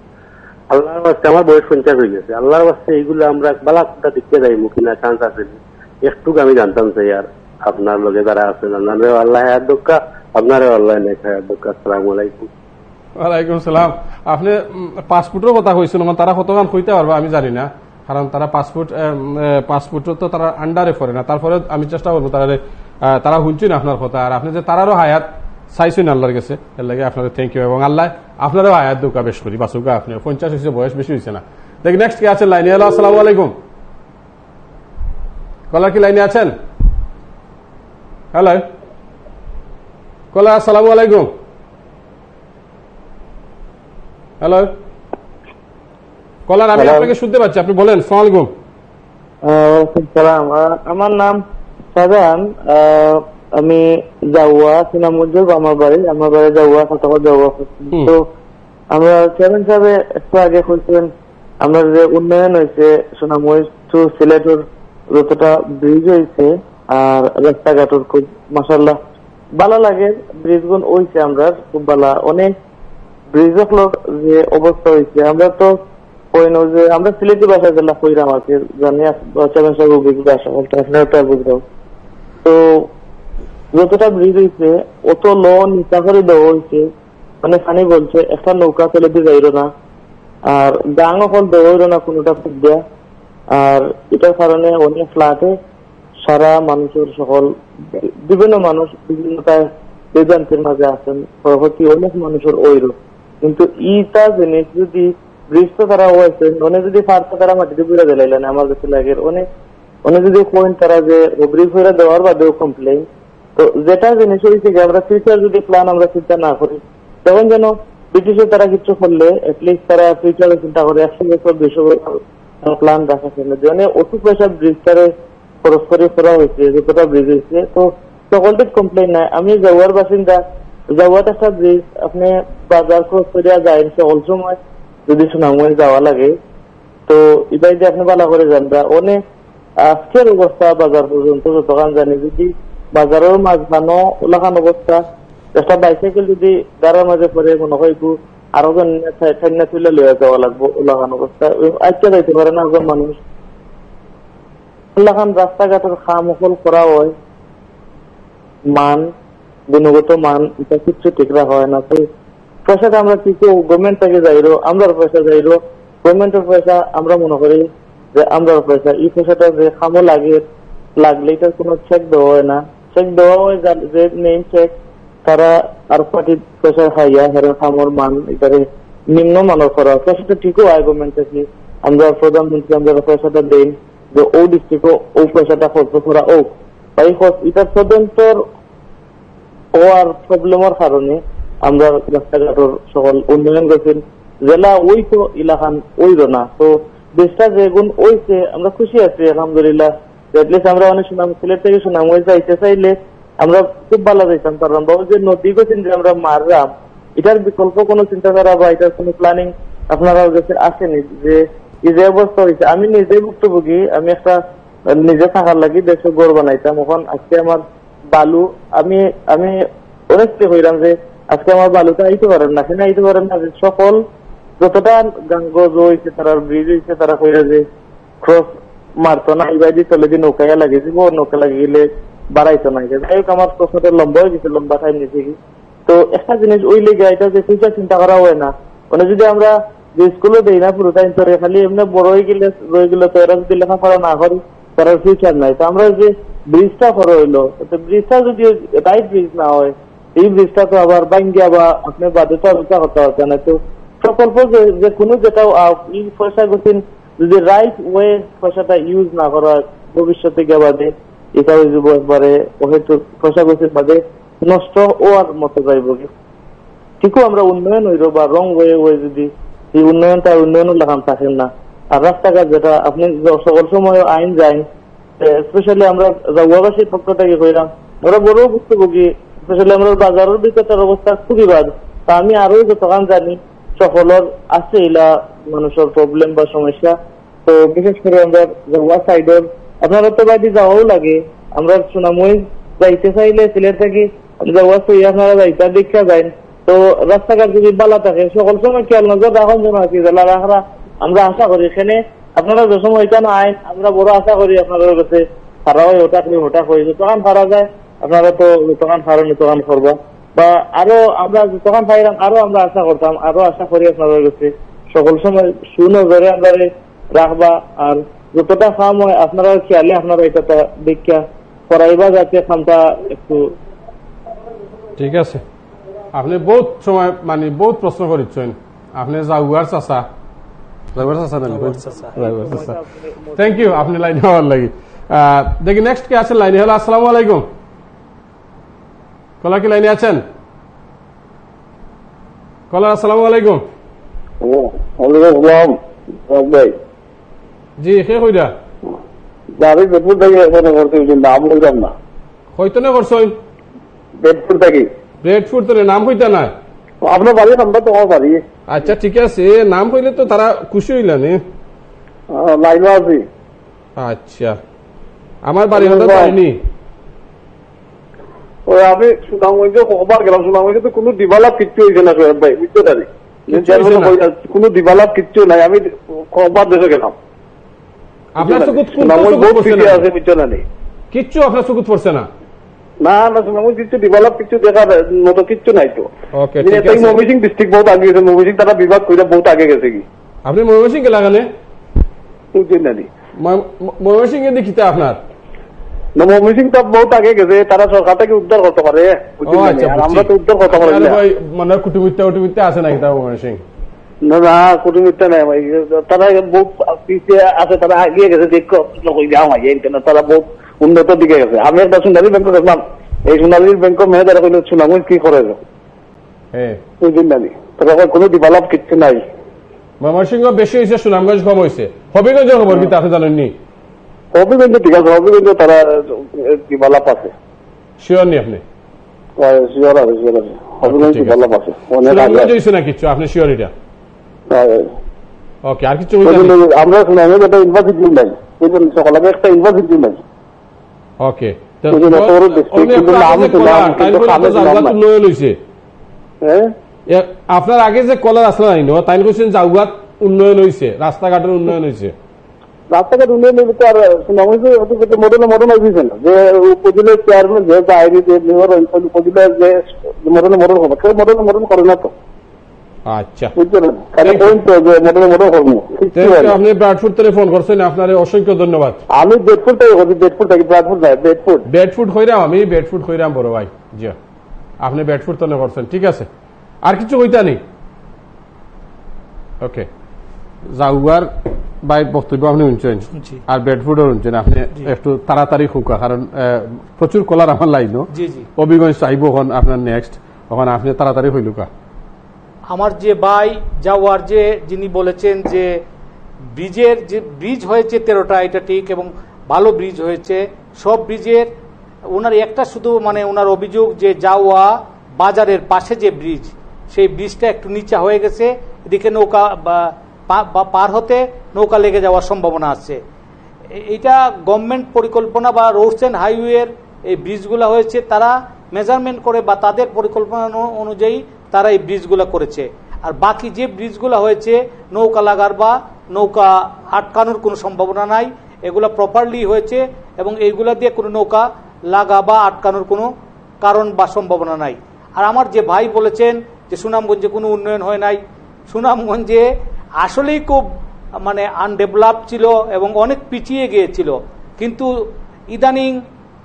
আল্লাহর বাস্তে আমার বয়স পঞ্চাশ হয়ে গেছে। আল্লাহর বাস্তে এইগুলো আমরা বালা বালাকুটা দেখতে যাই মুখিনা চান্স আছে একটু আমি জানতাম চাই আর আপনার লগে যারা আছে আপনারও আল্লাহ হায়াত দক্কা, আপনারও আল্লাহ নেক হায়াত দক্কা। আসসালামু আলাইকুম। ওয়ালাইকুম সালাম। আপনি পাসপোর্টের কথা কইছিল মানে তারা কতক্ষণ কইতে পারবে আমি জানি না। কারণ তারা পাসপোর্ট পাসপোর্ট তো তারা আন্ডারে পড়ে না। তারপরে আমি চেষ্টা করব তারা তারা শুনছি না আপনার কথা। আর আপনি যে তারারও হায়াত চাইছেন আল্লাহর কাছে। এর লাগে আপনাদের থ্যাংক ইউ এবং আল্লাহ আপনারও হায়াত দুকা বেশ করি। বাসুকা আপনি পঞ্চাশ হয়েছে বয়স বেশি হয়েছে না। দেখ নেক্সট কে আছেন লাইনে। হ্যালো আসসালামু আলাইকুম। কলার কি লাইনে আছেন? হ্যালো। কলার আসসালামু আলাইকুম। হ্যালো। কলার আমি আপনাকে শুনতে পাচ্ছি। আপনি বলেন সালাম আলাইকুম। আমার নাম আহ, আমি জাউয়া সুনামুদ্দিন আমার বাড়ি আমার বাড়ি কতক জাউয়া হুম। তো আমরা চেয়ারম্যান সাহেব একটু আগে বলছেন আমরা যে উন্নয়ন হয়েছে সুনামুই টু সিলেটের যতটা ব্রিজ হয়েছে আর রাস্তাঘাটের খুব মাসাল্লাহ ভালো লাগে। ব্রিজ গুণ হয়েছে আমরা খুব ভালো। অনেক ব্রিজ লোক যে অবস্থা হয়েছে। আমরা তো কইনো যে আমরা সিলেটি ভাষায় যেটা কইরাম আর কি জানি চেয়ারম্যান সাহেব বুঝবে আশা করতে আপনারা তো বুঝবেন। তো যতটা ব্রিজ হয়েছে অত ল নিচা করে দেওয়া হয়েছে। মানে পানি বলছে, একটা নৌকা চলে দিয়ে যাইল না। আর গাং অকল দেওয়া না কোনোটা খুব দেয়া। আর এটার কারণে অনেক ফ্ল্যাটে সারা মানুষের সকল, বিভিন্ন মানুষ বিভিন্নতায় বেদান্তের মাঝে আছেন। পরবর্তী অনেক মানুষের ওইর কিন্তু ইটা জিনিস যদি তো তারা হয়েছে অনেক যদি ফার্স্ট তারা মাটিতে বুড়ে দিলাইলেন আমার কাছে লাগে অনেক অনেক যদি কইন তারা যে ব্রিজ হয়ে দেওয়ার বাদেও কমপ্লেন তো যেটা জিনিস হয়েছে যে আমরা ফিউচার যদি প্ল্যান আমরা চিন্তা না করি, তখন যেন ব্রিটিশে তারা কিছু করলে এটলিস্ট তারা ফিউচারে চিন্তা করে, একশো বছর দুশো বছর প্ল্যান রাখা ছিল যেন অতি পয়সা ব্রিজটারে খরচ করে করা হয়েছে যতটা ব্রিজ হয়েছে, তো সকলটির কমপ্লেন নাই। আমি জাওয়ার বাসিন্দা জাওয়াত একটা ব্রিজ আপনি বাজার ক্রস করে যায় সকল সময় যদি সুনামগঞ্জ যাওয়া লাগে, তো এবার যে আপনি ভালো করে জানবা অনেক আজকের অবস্থা বাজার পর্যন্ত যতক্ষণ জানি যদি বাজারের মাঝখানো ওলাখান অবস্থা একটা বাইসাইকেল যদি গাড়ার মাঝে পরে মনে হয় একটু আরও ঠান্ডা তুলে লইয়া যাওয়া লাগবো ওলাখান অবস্থা আজকে যাইতে পারে না একজন মানুষ ওলাখান রাস্তাঘাটের খাম অকল করা হয়। মান, গুণগত মান এটা কিছু ঠিক রাখা হয় না পয়সাটা আমরা কিছু গভর্নমেন্ট থেকে যাইরো আমরা পয়সা যাইরো গভর্নমেন্টের পয়সা আমরা মনে করি যে আমরা পয়সা এই পয়সাটা যে খামো লাগে, লাগলে এটার কোনো চেক দেওয়া হয় না। তারা আর খামোর মান, এটারে করা ঠিকও গভর্নমেন্ট থেকে আমরা প্রধানমন্ত্রী আমরা দেন যে ও ও খরচ করা ও। তাই হওয়ার প্রবলেমের কারণে আমরা সকল উন্নয়ন করছেন জেলা ওই তো এলাকান ওই না তো দেশটা যে গুণ ওইছে, আমরা খুশি আছি, আলহামদুলিল্লাহ। আমরা অনেক সুনাম সিলেট থেকে চাইলে আমরা খুব ভালো পারলাম বাবু যে নদী গেছেন যে আমরা মারলাম, এটার বিকল্প কোনো বা এটার কোনো প্ল্যানিং আপনারা আসেনি। যে, এই যে অবস্থা হয়েছে আমি নিজে ভুক্তভোগী, আমি একটা, নিজে থাকার লাগি দেশে গড় বানাইতাম। এখন আজকে আমার বালু, আমি আমি অনেককে কইলাম যে, আজকে আমার বালুতে আইতে পারেন না, কেন আইতে পারেন না? যে সকল, যতটা গাঙ্গজ হয়েছে তারা ব্রিজ হয়েছে তারা কইরা যে ক্রস মারতো না দিয়ে চলে দিয়ে নৌকায় লাগে দিব নৌকা লাগে বাড়াইতো না। যাই আমার প্রশ্নটা লম্বা হয়ে গেছে, লম্বা টাইম গিয়ে তো একটা জিনিস ওই লেগে এটা যে ফিউচার চিন্তা করা হয় না। মানে যদি আমরা যে স্কুলে দেই না পুরো টাইম ধরে খালি এমনি বড় হয়ে গেলে, রয়ে গেলে তো এরা যদি লেখাপড়া না করি, তারা ফিউচার নাই। তো আমরা যে ব্রিজটা করা হইল, তো ব্রিজটা যদি রাইট ব্রিজ না হয়, এই ব্রিজটা তো আবার বাঙ্গিয়া বা আপনি বাধ্যতা করতে পারছেন না। তো প্রকল্প যে যে কোনো যেটা পয়সা গতিন যদি রাইট ওয়ে পয়সাটা ইউজ না করা ভবিষ্যতে গিয়ে বাদে এটা হয়ে যাব একবারে হয়তো পয়সা গতির বাদে নষ্ট হওয়ার মতো যাইব ঠিকও আমরা উন্নয়ন হইল বা রং হয়ে হয়ে যদি এই উন্নয়নটা উন্নয়ন লাগান থাকেন না। আর রাস্তাঘাট যেটা, আপনি সকল সময় আইন যাইন স্পেশালি আমরা জাগুয়াবাসীর পক্ষ থেকে কইলাম, ওরা বড় ভুক্তভোগী স্পেশালি আমরা বাজারের ভিতরটার অবস্থা খুবই বাদ তা আমি আরও যতক্ষণ জানি সকলের আছে এলা মানুষের প্রবলেম বা সমস্যা। তো বিশেষ করে আমরা জাগুয়া সাইডের আপনারা তো বাইরে যাওয়াও লাগে। আমরা সুনাময় যাইতে চাইলে সিলেট থাকি জাগুয়া সই আপনারা যাইতে দীক্ষা যাইন তো রাস্তাঘাট যদি বালা থাকে, সকল সময় খেয়াল নজর রাখুন যেন কি জেলা রাখরা আমরা আশা করি এখানে আপনারা যে সময় এখানে আইন আমরা বড় আশা করি আপনাদের কাছে। খারাপ হয়, ওটা করে, ওটা হয়ে যতক্ষণ খারা যায়, আপনারা তো যতক্ষণ খারেন তখন করবা। বা আরও আমরা যতক্ষণ পাইলাম, আরও আমরা আশা করতাম, আরও আশা করি আপনাদের কাছে। সকল সময় সুনজরে আমরা রাখবা। আর যতটা কাম হয় আপনারা খেয়ালে আপনারা এটা দীক্ষা করাইবা যাতে কামটা একটু ঠিক আছে। আপনি বহুত সময় মানে বহুত প্রশ্ন করিচ্ছেন। আপনি জাগুয়ার চাষা জাগুয়ার চাষা না জাগুয়ার চাষা থ্যাংক ইউ আপনি লাইনে হওয়ার লাগি। আহ, দেখি নেক্সট কে আছেন লাইনে হ্যালো আসসালামু আলাইকুম। কলার কি লাইনে আছেন? কলার আসসালামু আলাইকুম। জি কে কইরা আমি বেদপুর থেকে এখানে করতে নাম বললাম না হইতো না করছই বেদপুর থেকে রেড ফুড নাম হইতা না আপনার বাড়ি আমরা তোমার বাড়ি আচ্ছা ঠিক আছে নাম হইলে তো তারা খুশি হইলা নে। লাইনও আছি আচ্ছা আমার বাড়ি হতে পারিনি ওই আমি সুনামগঞ্জে কবার গেলাম সুনামগঞ্জে তো কোনো দিবালাপ কিচ্ছু হয়েছে না সোহেব ভাই বুঝতে পারি না? কোনো দিবালাপ কিচ্ছু নাই। আমি কবার দেশে গেলাম। আপনার চকুত কিচ্ছু আপনার চকুত পড়ছে না? না না সুনামগঞ্জ কিছু দিবালাপ কিছু দেখার মতো কিচ্ছু নাই তো। এটাই ময়মনসিং ডিস্ট্রিক্ট বহুত আগে গেছে। ময়মনসিং তারা বিভাগ করে বহুত আগে গেছে কি? আপনি ময়মনসিং কে লাগানে বুঝছেন না ময়মনসিং এ দেখিতে আপনার। ময়মনসিং তো বহুত আগে গেছে তারা সরকার থেকে উদ্ধার করতে পারে ও বুঝছেন না নি? আচ্ছা আর আমরা তো উদ্ধার করতে পারি মানে কুটুমিত্তা উটুমিত্তা আছে নাকি তার ময়মনসিং না না কুটুমিত্তা নাই ভাই তারা বহুত পিছিয়ে আছে তারা এগিয়ে গেছে দেখো কই যাও ভাই কেন তারা বহুত উন্নত দিকে গেছে। আমি একটা সোনালী ব্যাংক দেখলাম এই সোনালী ব্যাংক মেয়েদের কইলে সুনামগঞ্জ কি করে হ্যাঁ বুঝছেন না নি? তারা কোনো ডেভেলপ কিচ্ছু নাই। ময়মনসিংহ বেশি হয়েছে সুনামগঞ্জ কম হয়েছে হবিগঞ্জের খবর কিন্তু আপনি জানেননি হবিগঞ্জ ঠিক আছে হবিগঞ্জ তারা ডেভেলপ আছে শিওর নি আপনি? শিওর আছে শিওর আছে। হবিগঞ্জ ঠিক আছে। আছে অনেক আগে। সুনামগঞ্জ না কিছু? আপনি শিওর এটা। ওকে আর কিছু আমরা ইউনিভার্সিটি নাই সকালে একটা ইউনিভার্সিটি নাই। ওকে আপনার আগে যে কলার আসলে নাই তাই জাউগাত উন্নয়ন হয়েছে রাস্তাঘাটের উন্নয়ন হয়েছে রাস্তাঘাট উন্নয়ন আর সুনামগঞ্জ মডেল মডেল যে উপজেলার চেয়ারম্যান যে আইনি যে মেয়র উপজেলার যে মডেল মডেল হবে মডেল মডেল করে না তো। আচ্ছা। আপনি ব্রাডফুড থেকে ফোন করছেন আপনার অসংখ্য ধন্যবাদ। আমি বেডফুট থেকে করছি বেডফুট থেকে ব্রাডফুট নাই বেডফুট। বেডফুড হইরাম আমি বেডফুড হইরাম বড় ভাই। জি। আপনি বেডফুড করছেন ঠিক আছে। আর কিছু হইতা নেই ওকে। জাউগার বাই বক্তব্য আপনি শুনছেন। আর বেডফুডও শুনছেন। আপনি একটু তাড়াতাড়ি খুকা কারণ প্রচুর কলার আমার লাইনও জি জি। অভিগঞ্জ চাইব এখন আপনার নেক্সট তখন আপনি তাড়াতাড়ি হইলুকা আমার যে ভাই যাওয়ার যে যিনি বলেছেন যে ব্রিজের যে ব্রিজ হয়েছে তেরোটা এটা ঠিক এবং ভালো ব্রিজ হয়েছে। সব ব্রিজের ওনার একটা শুধু মানে ওনার অভিযোগ যে যাওয়া বাজারের পাশে যে ব্রিজ সেই ব্রিজটা একটু নিচা হয়ে গেছে। এদিকে নৌকা পার হতে নৌকা লেগে যাওয়ার সম্ভাবনা আছে। এটা গভর্নমেন্ট পরিকল্পনা বা রোডস অ্যান্ড হাইওয়ের এই ব্রিজগুলো হয়েছে, তারা মেজারমেন্ট করে বা তাদের পরিকল্পনা অনুযায়ী তারা এই ব্রিজগুলো করেছে। আর বাকি যে ব্রিজগুলো হয়েছে, নৌকা লাগার বা নৌকা আটকানোর কোনো সম্ভাবনা নাই, এগুলো প্রপারলি হয়েছে এবং এইগুলা দিয়ে কোনো নৌকা লাগা বা আটকানোর কোনো কারণ বা সম্ভাবনা নাই। আর আমার যে ভাই বলেছেন যে সুনামগঞ্জে কোনো উন্নয়ন হয় নাই, সুনামগঞ্জে আসলেই খুব মানে আনডেভেলপ ছিল এবং অনেক পিছিয়ে গিয়েছিল। কিন্তু ইদানিং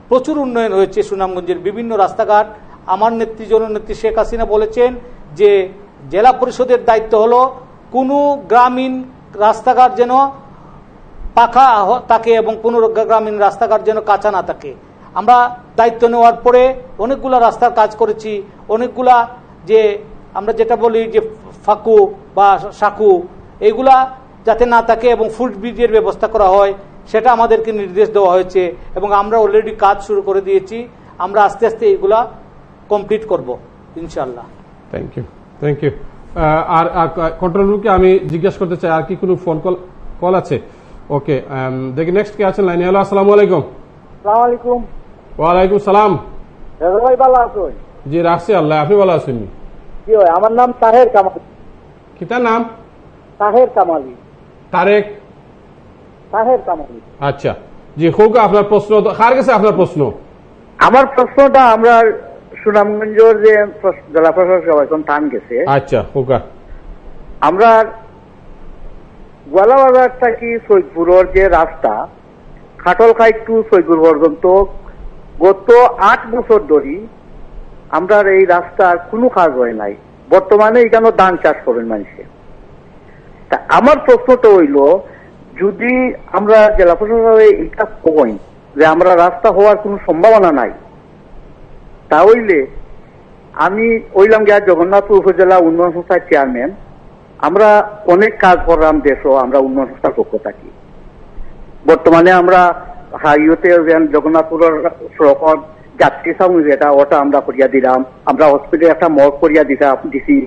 প্রচুর উন্নয়ন হয়েছে সুনামগঞ্জের বিভিন্ন রাস্তাঘাট। আমার নেত্রী, জননেত্রী শেখ হাসিনা বলেছেন যে জেলা পরিষদের দায়িত্ব হলো কোনো গ্রামীণ রাস্তাঘাট যেন পাখা থাকে এবং কোনো গ্রামীণ রাস্তাঘাট যেন কাঁচা না থাকে। আমরা দায়িত্ব নেওয়ার পরে অনেকগুলা রাস্তার কাজ করেছি। অনেকগুলা যে আমরা যেটা বলি যে ফাকু বা সাকু এগুলা যাতে না থাকে এবং ফুড ব্রিজের ব্যবস্থা করা হয় সেটা আমাদেরকে নির্দেশ দেওয়া হয়েছে এবং আমরা অলরেডি কাজ শুরু করে দিয়েছি। আমরা আস্তে আস্তে এগুলা কমপ্লিট করব ইনশাল্লাহ থ্যাংক ইউ থ্যাংক ইউ আর কন্ট্রোল রুমকে আমি জিজ্ঞেস করতে চাই আর কি কোনো ফোন কল কল আছে? ওকে দেখি নেক্সট কে আছেন লাইনে হ্যালো আসসালামু আলাইকুম। সালাম আলাইকুম। ওয়ালাইকুম সালাম। ভাই ভালো আছেন? জি রাখছি আল্লাহ আপনি ভালো আছেন? কি হয় আমার নাম তাহের কামাল। কি তার নাম? তাহের কামালি। তারেক? আচ্ছা। জি হোক আপনার প্রশ্ন কার কাছে আপনার প্রশ্ন? আমার প্রশ্নটা আমরা সুনামগঞ্জের যে জেলা প্রশাসক এখন থান গেছে। আচ্ছা হোকা আমরা গোয়ালাবাজার থেকে সৈদপুরের যে রাস্তা খাটলখাই টু সৈদপুর পর্যন্ত গত আট বছর ধরে আমরা এই রাস্তার কোনো কাজ হয় নাই। বর্তমানে এখানে ধান চাষ করেন মানুষে। তা আমার প্রশ্নটা হইল, যদি আমরা জেলা প্রশাসনে এটা কই যে আমরা রাস্তা হওয়ার কোনো সম্ভাবনা নাই, তাহলে আমি ওইলাম গিয়া জগন্নাথপুর উপজেলা উন্নয়ন সংস্থার চেয়ারম্যান আমরা অনেক কাজ করলাম দেশও আমরা উন্নয়ন সংস্থার পক্ষ থাকি। বর্তমানে আমরা হাইওয়েতে জগন্নাথপুরের সড়কত যাত্রী সামনে যেটা, ওটা আমরা করিয়া দিলাম, আমরা হসপিটালে একটা মগ করিয়া দিতাম দিছি।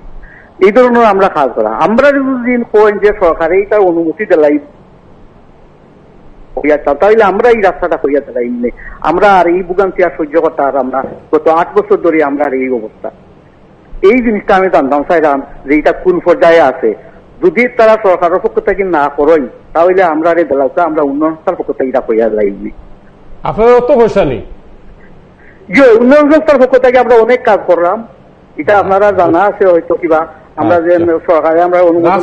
এই ধরনের আমরা কাজ করা। আমরা যদি কইন যে সরকারে এইটার অনুমতি দিলাই তাহলে আমরা এই রাস্তাটা করিয়া দিলাই এমনি আমরা আর এই ভোগান্তি আর সহ্য করতে আর আমরা গত আট বছর ধরে আমরা আর এই অবস্থা। এই জিনিসটা আমি জানতাম চাইলাম যে এটা কোন পর্যায়ে আছে। যদি তারা সরকারের পক্ষ থেকে না করেন তাহলে আমরা এই দেলাউটা আমরা উন্নয়ন সংস্থার পক্ষ থেকে এটা করিয়া যাইনি আপনার অত পয়সা নেই যে উন্নয়ন সংস্থার পক্ষ থেকে আমরা অনেক কাজ করলাম। এটা আপনারা জানা আছে হয়তো কিবা। আমরা যে আচ্ছা। সরকারে আমরা অনুমোদন?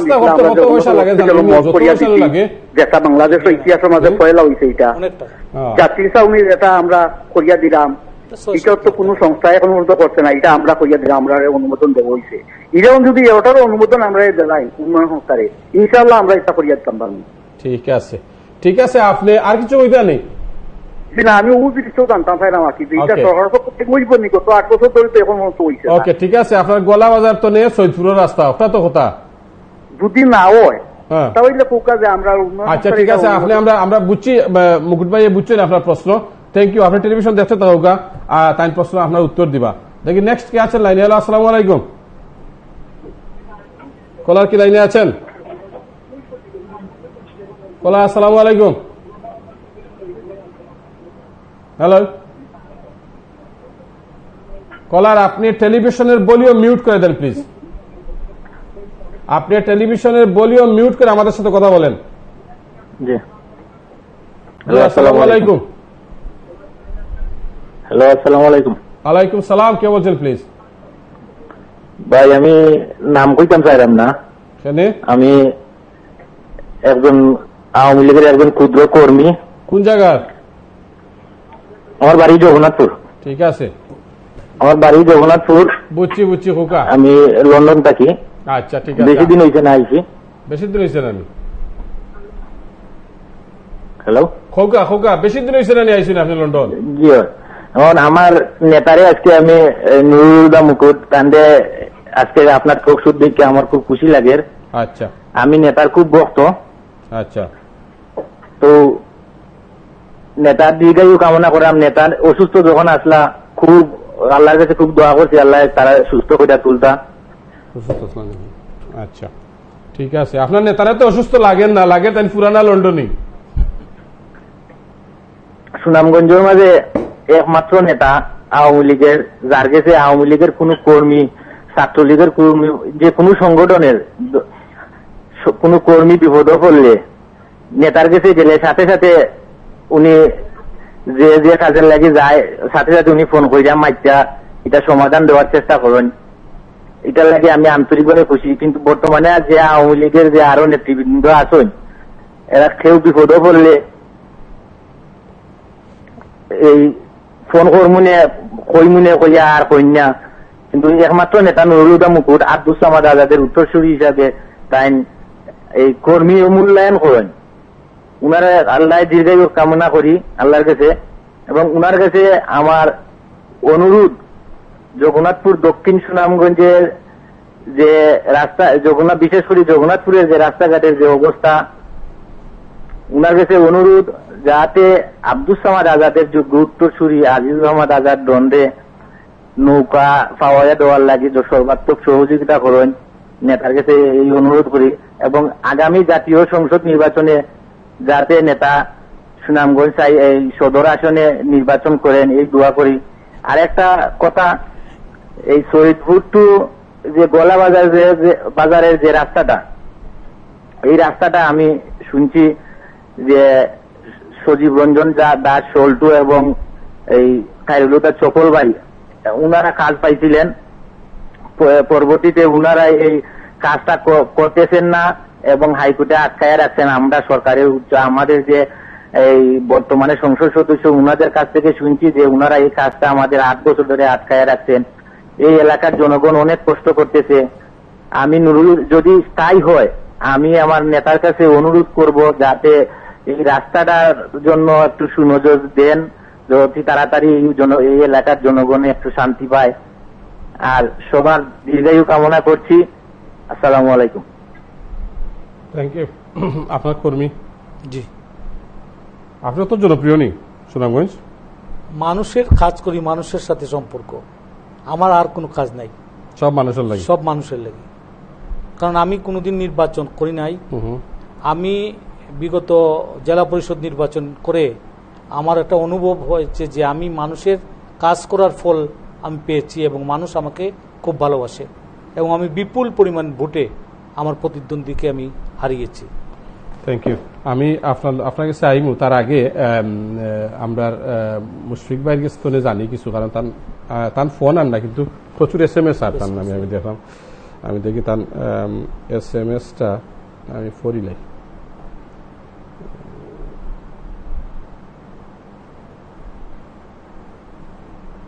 যেটা বাংলাদেশের ইতিহাসের মাঝে পয়লা এটা। হ্যাঁ। যাত্রী সাউনি যেটা আমরা করিয়া দিলাম। এটা তো কোনো সংস্থা এখন করছে না এটা আমরা করিয়া দিলাম আমরা অনুমোদন দেবো হয়েছে এরকম যদি এটারও অনুমোদন আমরা দিলাই উন্নয়ন সংস্থারে ইনশাল্লাহ আমরা এটা করিয়া দিতাম ঠিক আছে। ঠিক আছে আপনি আর কিছু ওইটা নেই আমি। ওকে ঠিক আছে আপনার গোলা বাজার তো নেই সৈদপুরের রাস্তা ওটা তো কথা। যদি না হয় তাহলে কোকা যে আমরা আচ্ছা ঠিক আছে আপনি আমরা আমরা বুঝছি মুকুট ভাই বুঝছেন আপনার প্রশ্ন। থ্যাংক ইউ আপনি টেলিভিশন দেখতে থাকুকা তাই প্রশ্ন আপনার উত্তর দিবা। দেখি নেক্সট কে আছেন লাইনে? আসসালামু আলাইকুম। কলার কি লাইনে আছেন? কলা আসসালামু আলাইকুম। হ্যালো কলার আপনি টেলিভিশনের বলিও মিউট করে দেন প্লিজ আপনি টেলিভিশনের বলিও মিউট করে আমাদের সাথে কথা বলেন। জি। জি, আসসালামু আলাইকুম। হ্যালো আসসালামু আলাইকুম। আলাইকুম সালাম কে বলছেন প্লিজ ভাই আমি নাম কইতাম চাইলাম না। আমি একজন আওয়ামী লীগের একজন ক্ষুদ্র কর্মী। কোন জায়গার? আমার বাড়ি জগন্নাথপুর। ঠিক আছে। আমার বাড়ি জগন্নাথপুর। বুঝছি বুঝছি খোকা। আমি লন্ডন থাকি। আচ্ছা ঠিক আছে। বেশি দিন হয়েছে না আইছি। বেশি দিন হয়েছে না? হ্যালো? খোকা খোকা বেশি দিন হয়েছে না নি আইসিন আপনি লন্ডন? জি এখন আমার নেতারে আজকে আমি নুরুদা মুকুট তান্ডে আজকে আপনার ঠোক সুদ দেখে আমার খুব খুশি লাগে। আচ্ছা। আমি নেতার খুব ভক্ত। আচ্ছা। তো নেতার দীর্ঘায়ু কামনা করাম নেতার অসুস্থ যখন আসলা খুব আল্লাহর কাছে খুব দোয়া করছি আল্লাহ তারা সুস্থ করে তুলতা আচ্ছা। ঠিক আছে। আপনার নেতারা তো অসুস্থ লাগেন না? লাগে তাই পুরানা লন্ডনই সুনামগঞ্জের মাঝে একমাত্র নেতা আওয়ামী লীগের যার কাছে আওয়ামী লীগের কোন কর্মী ছাত্রলীগের কর্মী যে কোনো সংগঠনের কোনো কর্মী বিপদ পড়লে নেতার কাছে গেলে সাথে সাথে উনি যে যে কাজের লাগে যায়, সাথে সাথে উনি ফোন করে যান মাইটা এটা সমাধান দেওয়ার চেষ্টা করেন। এটার লাগে আমি আন্তরিকভাবে খুশি, কিন্তু বর্তমানে যে আওয়ামী লীগের যে আরও নেতৃবৃন্দ আছেন, এরা কেউ বিপদ পড়লে এই ফোন করমুনে কইমুনে কইয়া আর কইনা কিন্তু একমাত্র নেতা নুরুদা মুকুট আব্দুল সামাদ আজাদের উত্তরসূরি হিসাবে তাই এই কর্মী মূল্যায়ন করেন। উনারা আল্লাহ দীর্ঘায়ু কামনা করি, আল্লাহর কাছে। এবং উনার কাছে আমার অনুরোধ, জগন্নাথপুর দক্ষিণ সুনামগঞ্জের যে রাস্তা, জগন্নাথ, বিশেষ করে জগন্নাথপুরের যে রাস্তাঘাটের যে অবস্থা, উনার কাছে অনুরোধ যাতে আব্দুল সামাদ আজাদের যোগ্য উত্তরসূরি আজিজ রহমদ আজাদ দণ্ডে নৌকা পাওয়া দেওয়ার লাগে যে সর্বাত্মক সহযোগিতা করেন, নেতার কাছে এই অনুরোধ করি। এবং আগামী জাতীয় সংসদ নির্বাচনে যাতে নেতা সুনামগঞ্জ সদর আসনে নির্বাচন করেন, এই দোয়া করি। আর একটা কথা, এই শহীদপুর টু যে গোলা বাজার যে, যে- বাজারের যে রাস্তাটা, এই রাস্তাটা আমি শুনছি যে সজীব রঞ্জন যা- দাস সল্টু এবং এই খাইরুলতা চপল ভাই, উনারা কাজ পাইছিলেন। পরবর্তীতে উনারা এই কাজটা করতেছেন না। এবং হাইকোর্টে আটকায় রাখছেন। আমরা সরকারের উচ্চ- আমাদের যে এই বর্তমানে সংসদ সদস্য, উনাদের কাছ থেকে শুনছি যে উনারা এই কাজটা আমাদের আট বছর ধরে আটকায় রাখছেন। এই এলাকার জনগণ অনেক কষ্ট করতেছে। আমি নুরুল, যদি স্থায়ী হয়, আমি আমার নেতার কাছে অনুরোধ করব যাতে এই রাস্তাটার জন্য একটু সুনজর দেন অতি তাড়াতাড়ি এই এলাকার জনগণ একটু শান্তি পায়। আর সবার দীর্ঘায়ু কামনা করছি। আসসালামু আলাইকুম। থ্যাংক ইউ আপনার কর্মী জি আপনার তো জনপ্রিয় নেই সুনামগঞ্জ মানুষের কাজ করি মানুষের সাথে সম্পর্ক আমার আর কোনো কাজ নাই সব মানুষের লাগে সব মানুষের লাগে কারণ আমি কোনোদিন নির্বাচন করি নাই। আমি বিগত জেলা পরিষদ নির্বাচন করে আমার একটা অনুভব হয়েছে যে আমি মানুষের কাজ করার ফল আমি পেয়েছি এবং মানুষ আমাকে খুব ভালোবাসে এবং আমি বিপুল পরিমাণ ভোটে আমার প্রতিদ্বন্দ্বীকে আমি হারিয়েছি। থ্যাংক ইউ আমি আপনার আপনার কাছে আইমু তার আগে আমরা মুশফিক ভাইয়ের কাছে তো জানি কিছু, কারণ তার তার ফোন আন না, কিন্তু প্রচুর এস এম এস আর তার আমি দেখলাম। আমি দেখি তার এস এম এসটা আমি ফরিলাই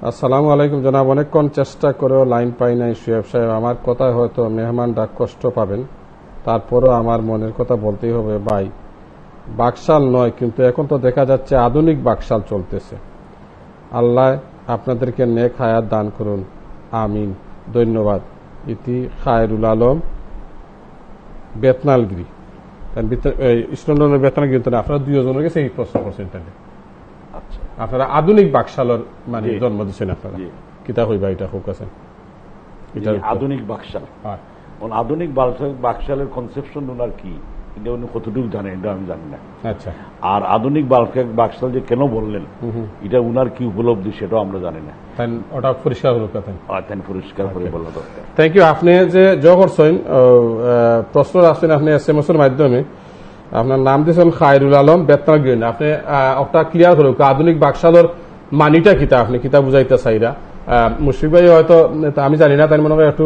আসসালামু আলাইকুম জনাব, অনেকক্ষণ চেষ্টা করেও লাইন পাই নাই সুয়েব সাহেব। আমার কথা হয়তো মেহমান ডাক কষ্ট পাবেন, তারপরও আমার মনের কথা বলতেই হবে, ভাই। বাকশাল নয়, কিন্তু এখন তো দেখা যাচ্ছে আধুনিক বাকশাল চলতেছে। আল্লাহ আপনাদেরকে নেক হায়াত দান করুন। আমিন। ধন্যবাদ। ইতি খায়রুল আলম, বেতনালগিরি। ইস্টলন্ডনের বেতনালগিরি আপনারা দুজনের কাছে এই প্রশ্ন করছেন তাহলে। আপনারা আধুনিক বাকশালর মানে জন্ম দিচ্ছেন আপনারা। কিতা হইবা এটা হোক এটার আধুনিক বাকশাল। হয়। আধুনিক বাকশাল- বাকশালের কনসেপশন ওনার কি? এটা উনি কতটুকু জানেন এটা আমি জানি না। আচ্ছা। আর আধুনিক বাক- বাকশাল যে কেন বললেন এটা উনার কি উপলব্ধি সেটাও আমরা জানি না। তাই ওটা পরিষ্কার হলো কথা। পরিষ্কার করে বলা দরকার। থ্যাংক ইউ আপনি যে জ করছেন আহ, প্রশ্ন আসছেন আপনি এস এর মাধ্যমে। আপনার নাম দিয়েছেন খায়রুল আলম বেতনা গ্রিন আপনি ওটা ক্লিয়ার করুক আধুনিক বাকশালর মানিটা কিতা? আপনি কিতা বুঝাইতে চাইরা? মুশফিক ভাই হয়তো আমি জানি না তাই মনে হয় একটু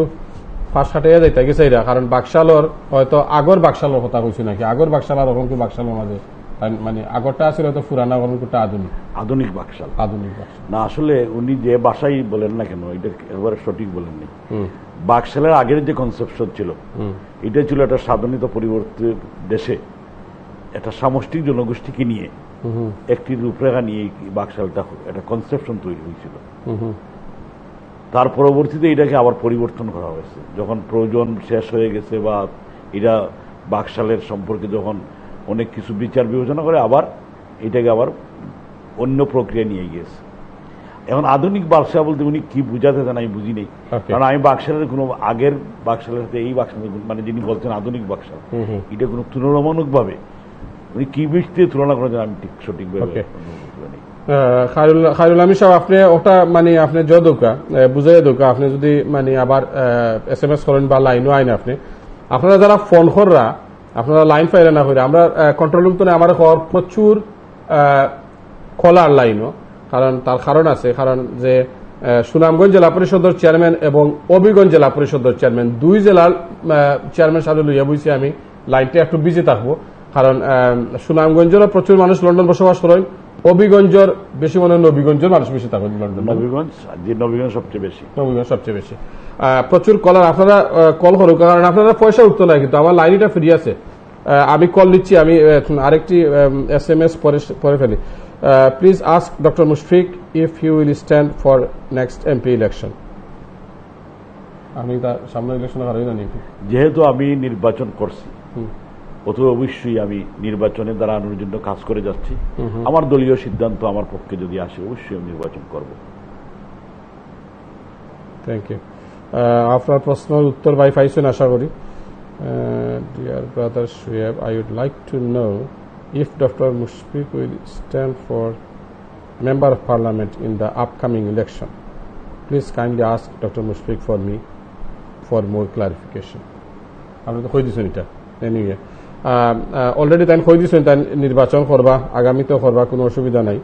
ফার্স্ট হাটিয়ে যাইতে কি চাইরা কারণ বাকশালর হয়তো আগর বাকশালর কথা কইছি নাকি? আগর বাকশাল আর ওরকম বাকশালের মাঝে মানে আগরটা আছে হয়তো পুরানা ওরকমটা আধুনিক। আধুনিক বাকশাল। আধুনিক না আসলে উনি যে ভাষাই বলেন না কেন এটা একেবারে সঠিক বলেননি। হুম। বাকশালের আগের যে কনসেপশন ছিল এটা ছিল একটা সাধনিত পরিবর্তিত দেশে একটা সামষ্টিক জনগোষ্ঠীকে নিয়ে একটি রূপরেখা নিয়ে বাকশালটা একটা কনসেপশন তৈরি হয়েছিল। তার পরবর্তীতে এটাকে আবার পরিবর্তন করা হয়েছে। যখন প্রয়োজন শেষ হয়ে গেছে বা এরা বাকশালের সম্পর্কে যখন অনেক কিছু বিচার বিবেচনা করে আবার এটাকে আবার অন্য প্রক্রিয়া নিয়ে গিয়েছে। এখন আধুনিক বাক্সা বলতে উনি কি বুঝাতে চান আমি বুঝি নেই কারণ আমি বাক্সালের কোনো আগের বাক্সালের সাথে এই বাক্সালের মানে যিনি বলছেন আধুনিক হুম এটা কোনো তুলনামূলক ভাবে কি তুলনা আমি ঠিক সঠিকভাবে খায়রুল সাহেব আপনি ওটা মানে আপনি য দোকা বুঝাই দোকা আপনি যদি মানে আবার এস এম এস করেন বা লাইনও আইন আপনি আপনারা যারা ফোন কররা আপনারা লাইন পাইলে না করে আমরা কন্ট্রোল রুম তো না, আমার হওয়ার প্রচুর খোলার লাইনও কারণ তার কারণ আছে কারণ যে সুনামগঞ্জ জেলা পরিষদের চেয়ারম্যান এবং অবিগঞ্জ জেলা পরিষদের চেয়ারম্যান দুই জেলার চেয়ারম্যান সাথে লইয়া বুঝছি আমি লাইনটা একটু বিজি থাকব। কারণ সুনামগঞ্জেরও প্রচুর মানুষ লন্ডন বসবাস করেন। অবিগঞ্জর বেশি মনে হয় নবীগঞ্জের মানুষ বেশি থাকেন লন্ডন। নবীগঞ্জ? নবীগঞ্জ সবচেয়ে বেশি। নবীগঞ্জ সবচেয়ে বেশি। প্রচুর কলার আপনারা কল করুক কারণ আপনারা পয়সা উঠতো না কিন্তু আমার লাইনটা ফ্রি আছে। আমি কল নিচ্ছি আমি আরেকটি এস এম এস পরে ফেলি। Please ask doctor Mushfiq if you will stand for next MP election আমি তার সামনে ইলেকশনে হারাই জানি যেহেতু আমি নির্বাচন করছি। অত অবশ্যই আমি নির্বাচনে দাঁড়ানোর জন্য কাজ করে যাচ্ছি। আমার দলীয় সিদ্ধান্ত আমার পক্ষে যদি আসে অবশ্যই আমি নির্বাচন করব। থ্যাংক ইউ আপনার প্রশ্নের উত্তর ভাই পাইছেন আশা করি। Dear brother Shoaib I would like to know if doctor Mushfiq will stand for member of parliament in the upcoming election please kindly ask doctor Mushfiq for me for more clarification আপনি তো কই দিয়েছেন এটা? Anyway already তাই কই দিয়েছেন তাই নির্বাচন করবা আগামীতেও করবা কোনো অসুবিধা নাই।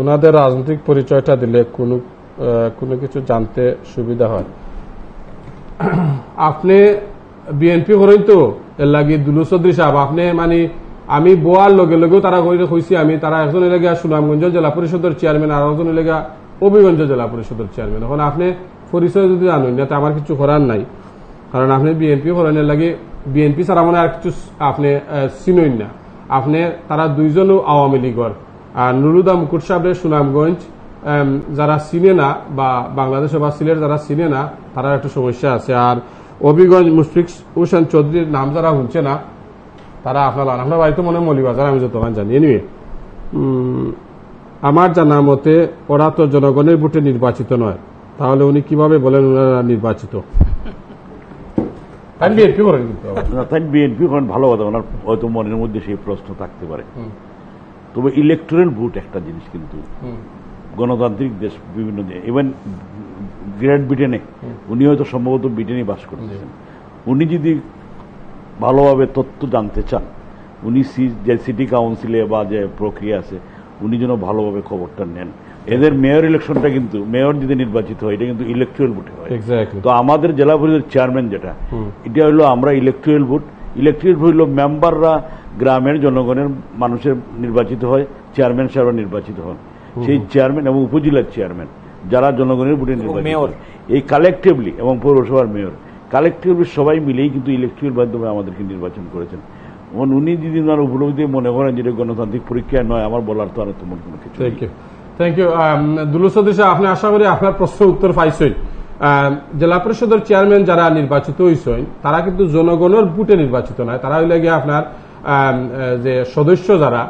ওনাদের রাজনৈতিক পরিচয়টা দিলে কোনো কোনো কিছু জানতে সুবিধা হয়। আপনি বিএনপি করেন তো, এর লাগি দুলু চৌধুরী সাহেব, আপনি মানে আমি বোয়ার লগে লগেও তারা করে কইছি আমি, তারা একজন এলাকা সুনামগঞ্জ জেলা পরিষদের চেয়ারম্যান আর একজন এলাকা অভিগঞ্জ জেলা পরিষদের চেয়ারম্যান। এখন আপনি পরিচয় যদি জানেন না তো আমার কিছু করার নাই। কারণ আপনি বিএনপি করেন লাগে বিএনপি ছাড়া মানে আর কিছু আপনি চিনইন না। আপনি, তারা দুইজনও আওয়ামী লীগর। আর নুরুদা মুকুট সাহেবের সুনামগঞ্জ যারা চিনে না বা বাংলাদেশে বা সিলেট যারা চিনে না তারা একটু সমস্যা আছে। আর অবিগঞ্জ মুশফিক হোসেন চৌধুরীর নাম যারা শুনছে না তারা আপনার আপনার বাড়িতে মনে হয় মলিবাজার আমি যতক্ষণ জানি। এনিওয়ে আমার জানা মতে ওরা তো জনগণের ভোটে নির্বাচিত নয়। তাহলে উনি কীভাবে বলেন ওনারা নির্বাচিত? আমি বিএনপি করেন কিন্তু। আবার। না, তাই বিএনপি করেন ভালো কথা। ওনার হয়তো মনের মধ্যে সেই প্রশ্ন থাকতে পারে। তবে ইলেকট্রাল ভোট একটা জিনিস কিন্তু গণতান্ত্রিক দেশ বিভিন্ন ইভেন গ্রেট ব্রিটেনে উনি হয়তো সম্ভবত ব্রিটেনে বাস করতেছেন। উনি যদি ভালোভাবে তথ্য জানতে চান উনি যে সিটি কাউন্সিলে বা যে প্রক্রিয়া আছে উনি যেন ভালোভাবে খবরটা নেন। এদের মেয়র ইলেকশনটা কিন্তু মেয়র যদি নির্বাচিত হয় এটা কিন্তু ইলেকট্রাল ভোটে হয়। তো আমাদের জেলা পরিষদের চেয়ারম্যান যেটা এটা হলো আমরা ইলেকট্রাল ভোট ইলেকট্রাল ভোট হলো মেম্বাররা গ্রামের জনগণের মানুষের নির্বাচিত হয় চেয়ারম্যান সাহেবরা নির্বাচিত হন। সেই চেয়ারম্যান এবং উপজেলার চেয়ারম্যান যারা জনগণের ভোটে নির্বাচিত মেয়র। এই কালেকটিভলি এবং পৌরসভার মেয়র। কালেকটিভলি সবাই মিলেই কিন্তু ইলেকট্রাল মাধ্যমে আমাদেরকে নির্বাচন করেছেন। এবং উনি যদি ওনার উপলব্ধি মনে করেন যেটা গণতান্ত্রিক পরীক্ষা নয় আমার বলার তো আর তেমন কোনো কিছু thank you thank you Dulu Chowdhury আপনি আশা করি আপনার প্রশ্ন উত্তর পাইছেন। জেলা পরিষদের চেয়ারম্যান যারা নির্বাচিত হয়েছেন তারা কিন্তু জনগণের বুটে নির্বাচিত নয় তারা হইলে গিয়ে আপনার যে সদস্য যারা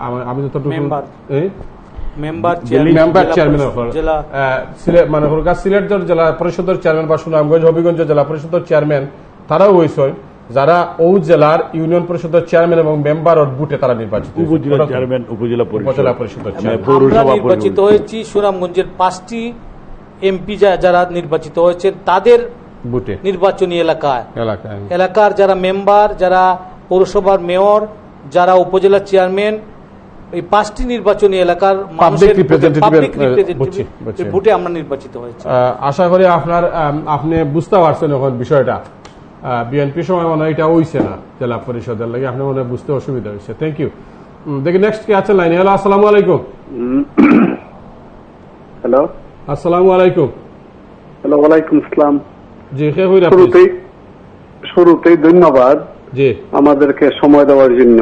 আমি- যতটুকু মেম্বার মেম্বার চেয়ারম্যান জেলা সিলেট মানে হলকা সিলেটের জেলা পরিষদের চেয়ারম্যান বা সুনামগঞ্জ হবিগঞ্জ জেলা পরিষদের চেয়ারম্যান তারাও হয়েছেন যারা ও জেলার ইউনিয়ন পরিষদের চেয়ারম্যান এবং মেম্বার বুটে তারা নির্বাচিত। উপজেলা চেয়ারম্যান উপজেলা পরিষদ। পৌরসভা নির্বাচিত। হয়েছি সুনামগঞ্জের পাঁচটি এমপি যারা নির্বাচিত হয়েছে তাদের বুটে। নির্বাচনী এলাকায়। এলাকায়। এলাকার যারা মেম্বার যারা পৌরসভার মেয়র যারা উপজেলা চেয়ারম্যান এই পাঁচটি নির্বাচনী এলাকার ভোটে আমরা নির্বাচিত হয়েছি। আশা করি আপনার আপনি বুঝতে পারছেন এখন বিষয়টা। বিএনপি সময় মনে হয় এটা হইছে না জেলা পরিষদের লাগে। আপনি মনে হয় বুঝতে অসুবিধা হয়েছে থ্যাংক ইউ দেখি নেক্সট কি আছে লাইনে? হ্যালো আসসালামু আলাইকুম। হ্যালো আসসালামু আলাইকুম। ওয়ালাইকুম আসসালাম। জি শুরুতেই শুরুতেই ধন্যবাদ জি। আমাদেরকে সময় দেওয়ার জন্য।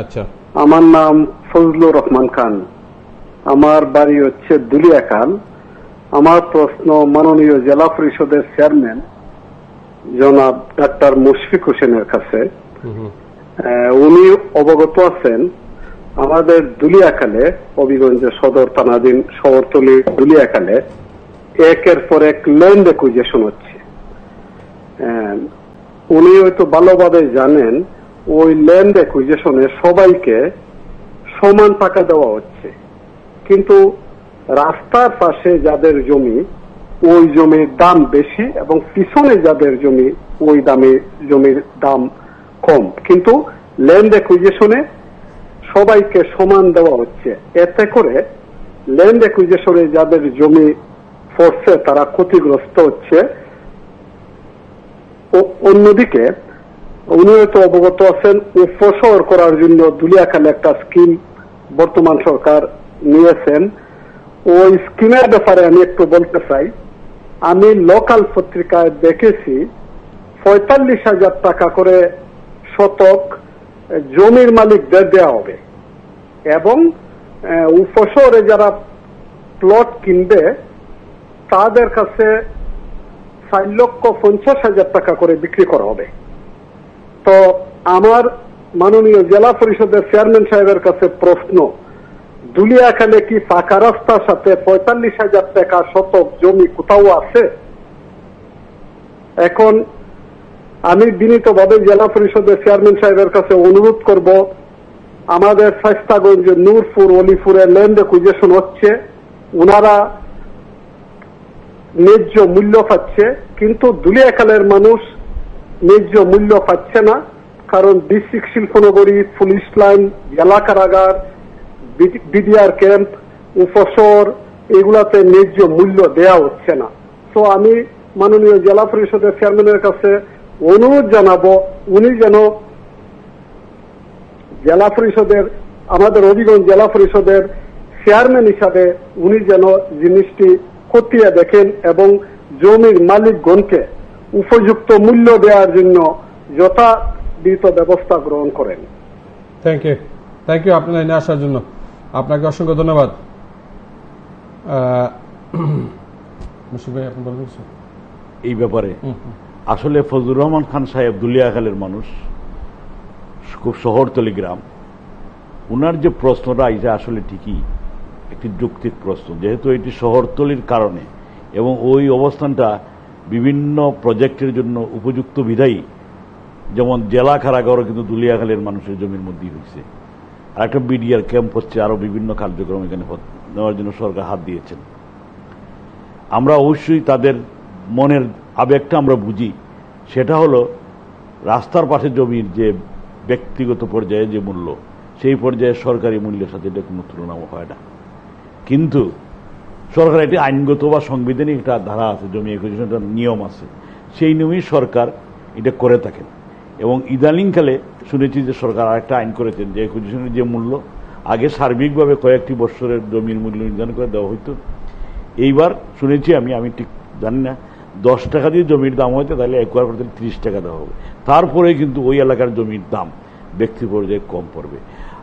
আচ্ছা। আমার নাম ফজলুর রহমান খান। আমার বাড়ি হচ্ছে দুলিয়াখাল। আমার প্রশ্ন মাননীয় জেলা পরিষদের চেয়ারম্যান জনাব ডাক্তার মুশফিক হোসেনের কাছে। উনি অবগত আছেন আমাদের দুলিয়াখালে হবিগঞ্জ সদর থানাধীন শহরতলি দুলিয়াখালে, একের পর এক ল্যান্ড একুইজেশন হচ্ছে। উনি হয়তো ভালোভাবে জানেন, ওই ল্যান্ড একুইজেশনে সবাইকে সমান টাকা দেওয়া হচ্ছে। কিন্তু রাস্তার পাশে যাদের জমি, ওই জমির দাম বেশি এবং পিছনে যাদের জমি, ওই দামে জমির দাম কম। কিন্তু ল্যান্ড একুইজেশনে সবাইকে সমান দেওয়া হচ্ছে। এতে করে ল্যান্ড একুইজেশনে যাদের জমি পড়ছে, তারা ক্ষতিগ্রস্ত হচ্ছে। অন্যদিকে উনি হয়তো অবগত আছেন উপসর করার জন্য দুলিয়াখালে একটা স্কিম বর্তমান সরকার নিয়েছেন। ওই স্কিমের ব্যাপারে আমি একটু বলতে চাই। আমি লোকাল পত্রিকায় দেখেছি, পঁয়তাল্লিশ হাজার টাকা করে শতক জমির মালিকদের দেওয়া হবে। এবং উপশহরে যারা প্লট কিনবে, তাদের কাছে চার লক্ষ পঞ্চাশ হাজার টাকা করে বিক্রি করা হবে। তো আমার মাননীয় জেলা পরিষদের চেয়ারম্যান সাহেবের কাছে প্রশ্ন, দুলিয়াখালে কি পাকা রাস্তার সাথে পঁয়তাল্লিশ হাজার টাকা শতক জমি কোথাও আছে? এখন আমি বিনীতভাবে জেলা পরিষদের চেয়ারম্যান সাহেবের কাছে অনুরোধ করব আমাদের স্বাস্থ্যগঞ্জ নূরপুর, অলিপুরের ল্যান্ড একুইজেশন হচ্ছে। ওনারা ন্যায্য মূল্য পাচ্ছে, কিন্তু দুলিয়াখালের মানুষ ন্যায্য মূল্য পাচ্ছে না, কারণ ডিস্ট্রিক্ট শিল্পনগরী, পুলিশ লাইন জেলা কারাগার বিডিআর ক্যাম্প উপসর এগুলাতে ন্যায্য মূল্য দেয়া হচ্ছে না। তো আমি মাননীয় জেলা পরিষদের চেয়ারম্যানের কাছে অনুরোধ জানাব, উনি যেন জেলা পরিষদের আমাদের হবিগঞ্জ জেলা পরিষদের চেয়ারম্যান হিসাবে উনি যেন জিনিসটি খতিয়ে দেখেন এবং জমির মালিকগণকে উপযুক্ত মূল্য দেওয়ার জন্য যথাবিহিত ব্যবস্থা গ্রহণ করেন। থ্যাংক ইউ থ্যাংক ইউ আপনার এনে আসার জন্য। আপনাকে অসংখ্য ধন্যবাদ? এই ব্যাপারে। আসলে ফজলুর রহমান খান সাহেব দুলিয়াখালের মানুষ। খুব শহরতলি গ্রাম উনার যে প্রশ্নটা, এটা আসলে ঠিকই। একটি যুক্তির প্রশ্ন। যেহেতু এটি শহরতলির কারণে এবং ওই অবস্থানটা বিভিন্ন প্রজেক্টের জন্য উপযুক্ত বিধায়ী, যেমন জেলা কারাগারও কিন্তু দুলিয়াখালের মানুষের জমির মধ্যেই হয়েছে। আর একটা বিডিআর ক্যাম্প হচ্ছে, আরও বিভিন্ন কার্যক্রম এখানে নেওয়ার জন্য সরকার হাত দিয়েছেন। আমরা অবশ্যই তাদের মনের আবেগটা আমরা বুঝি। সেটা হলো, রাস্তার পাশে জমির যে ব্যক্তিগত পর্যায়ে যে মূল্য, সেই পর্যায়ে সরকারি মূল্যের সাথে এটা কোনো তুলনা হয় না। কিন্তু সরকার এটি আইনগত বা সাংবিধানিক একটা ধারা আছে, জমি একজিশনের নিয়ম আছে। সেই নিয়মেই সরকার এটা করে থাকেন। এবং ইদানিংকালে শুনেছি যে সরকার আরেকটা আইন করেছেন যে একজিশনের যে মূল্য, আগে সার্বিকভাবে কয়েকটি বৎসরের জমির মূল্য নির্ধারণ করে দেওয়া হইতো। এইবার শুনেছি আমি আমি ঠিক জানি না দশ টাকা দিয়ে জমির দাম হয়তো তাহলে একবার করতে ত্রিশ টাকা দেওয়া হবে। তারপরে কিন্তু ওই এলাকার জমির দাম ব্যক্তি পর্যায়ে কম পড়বে।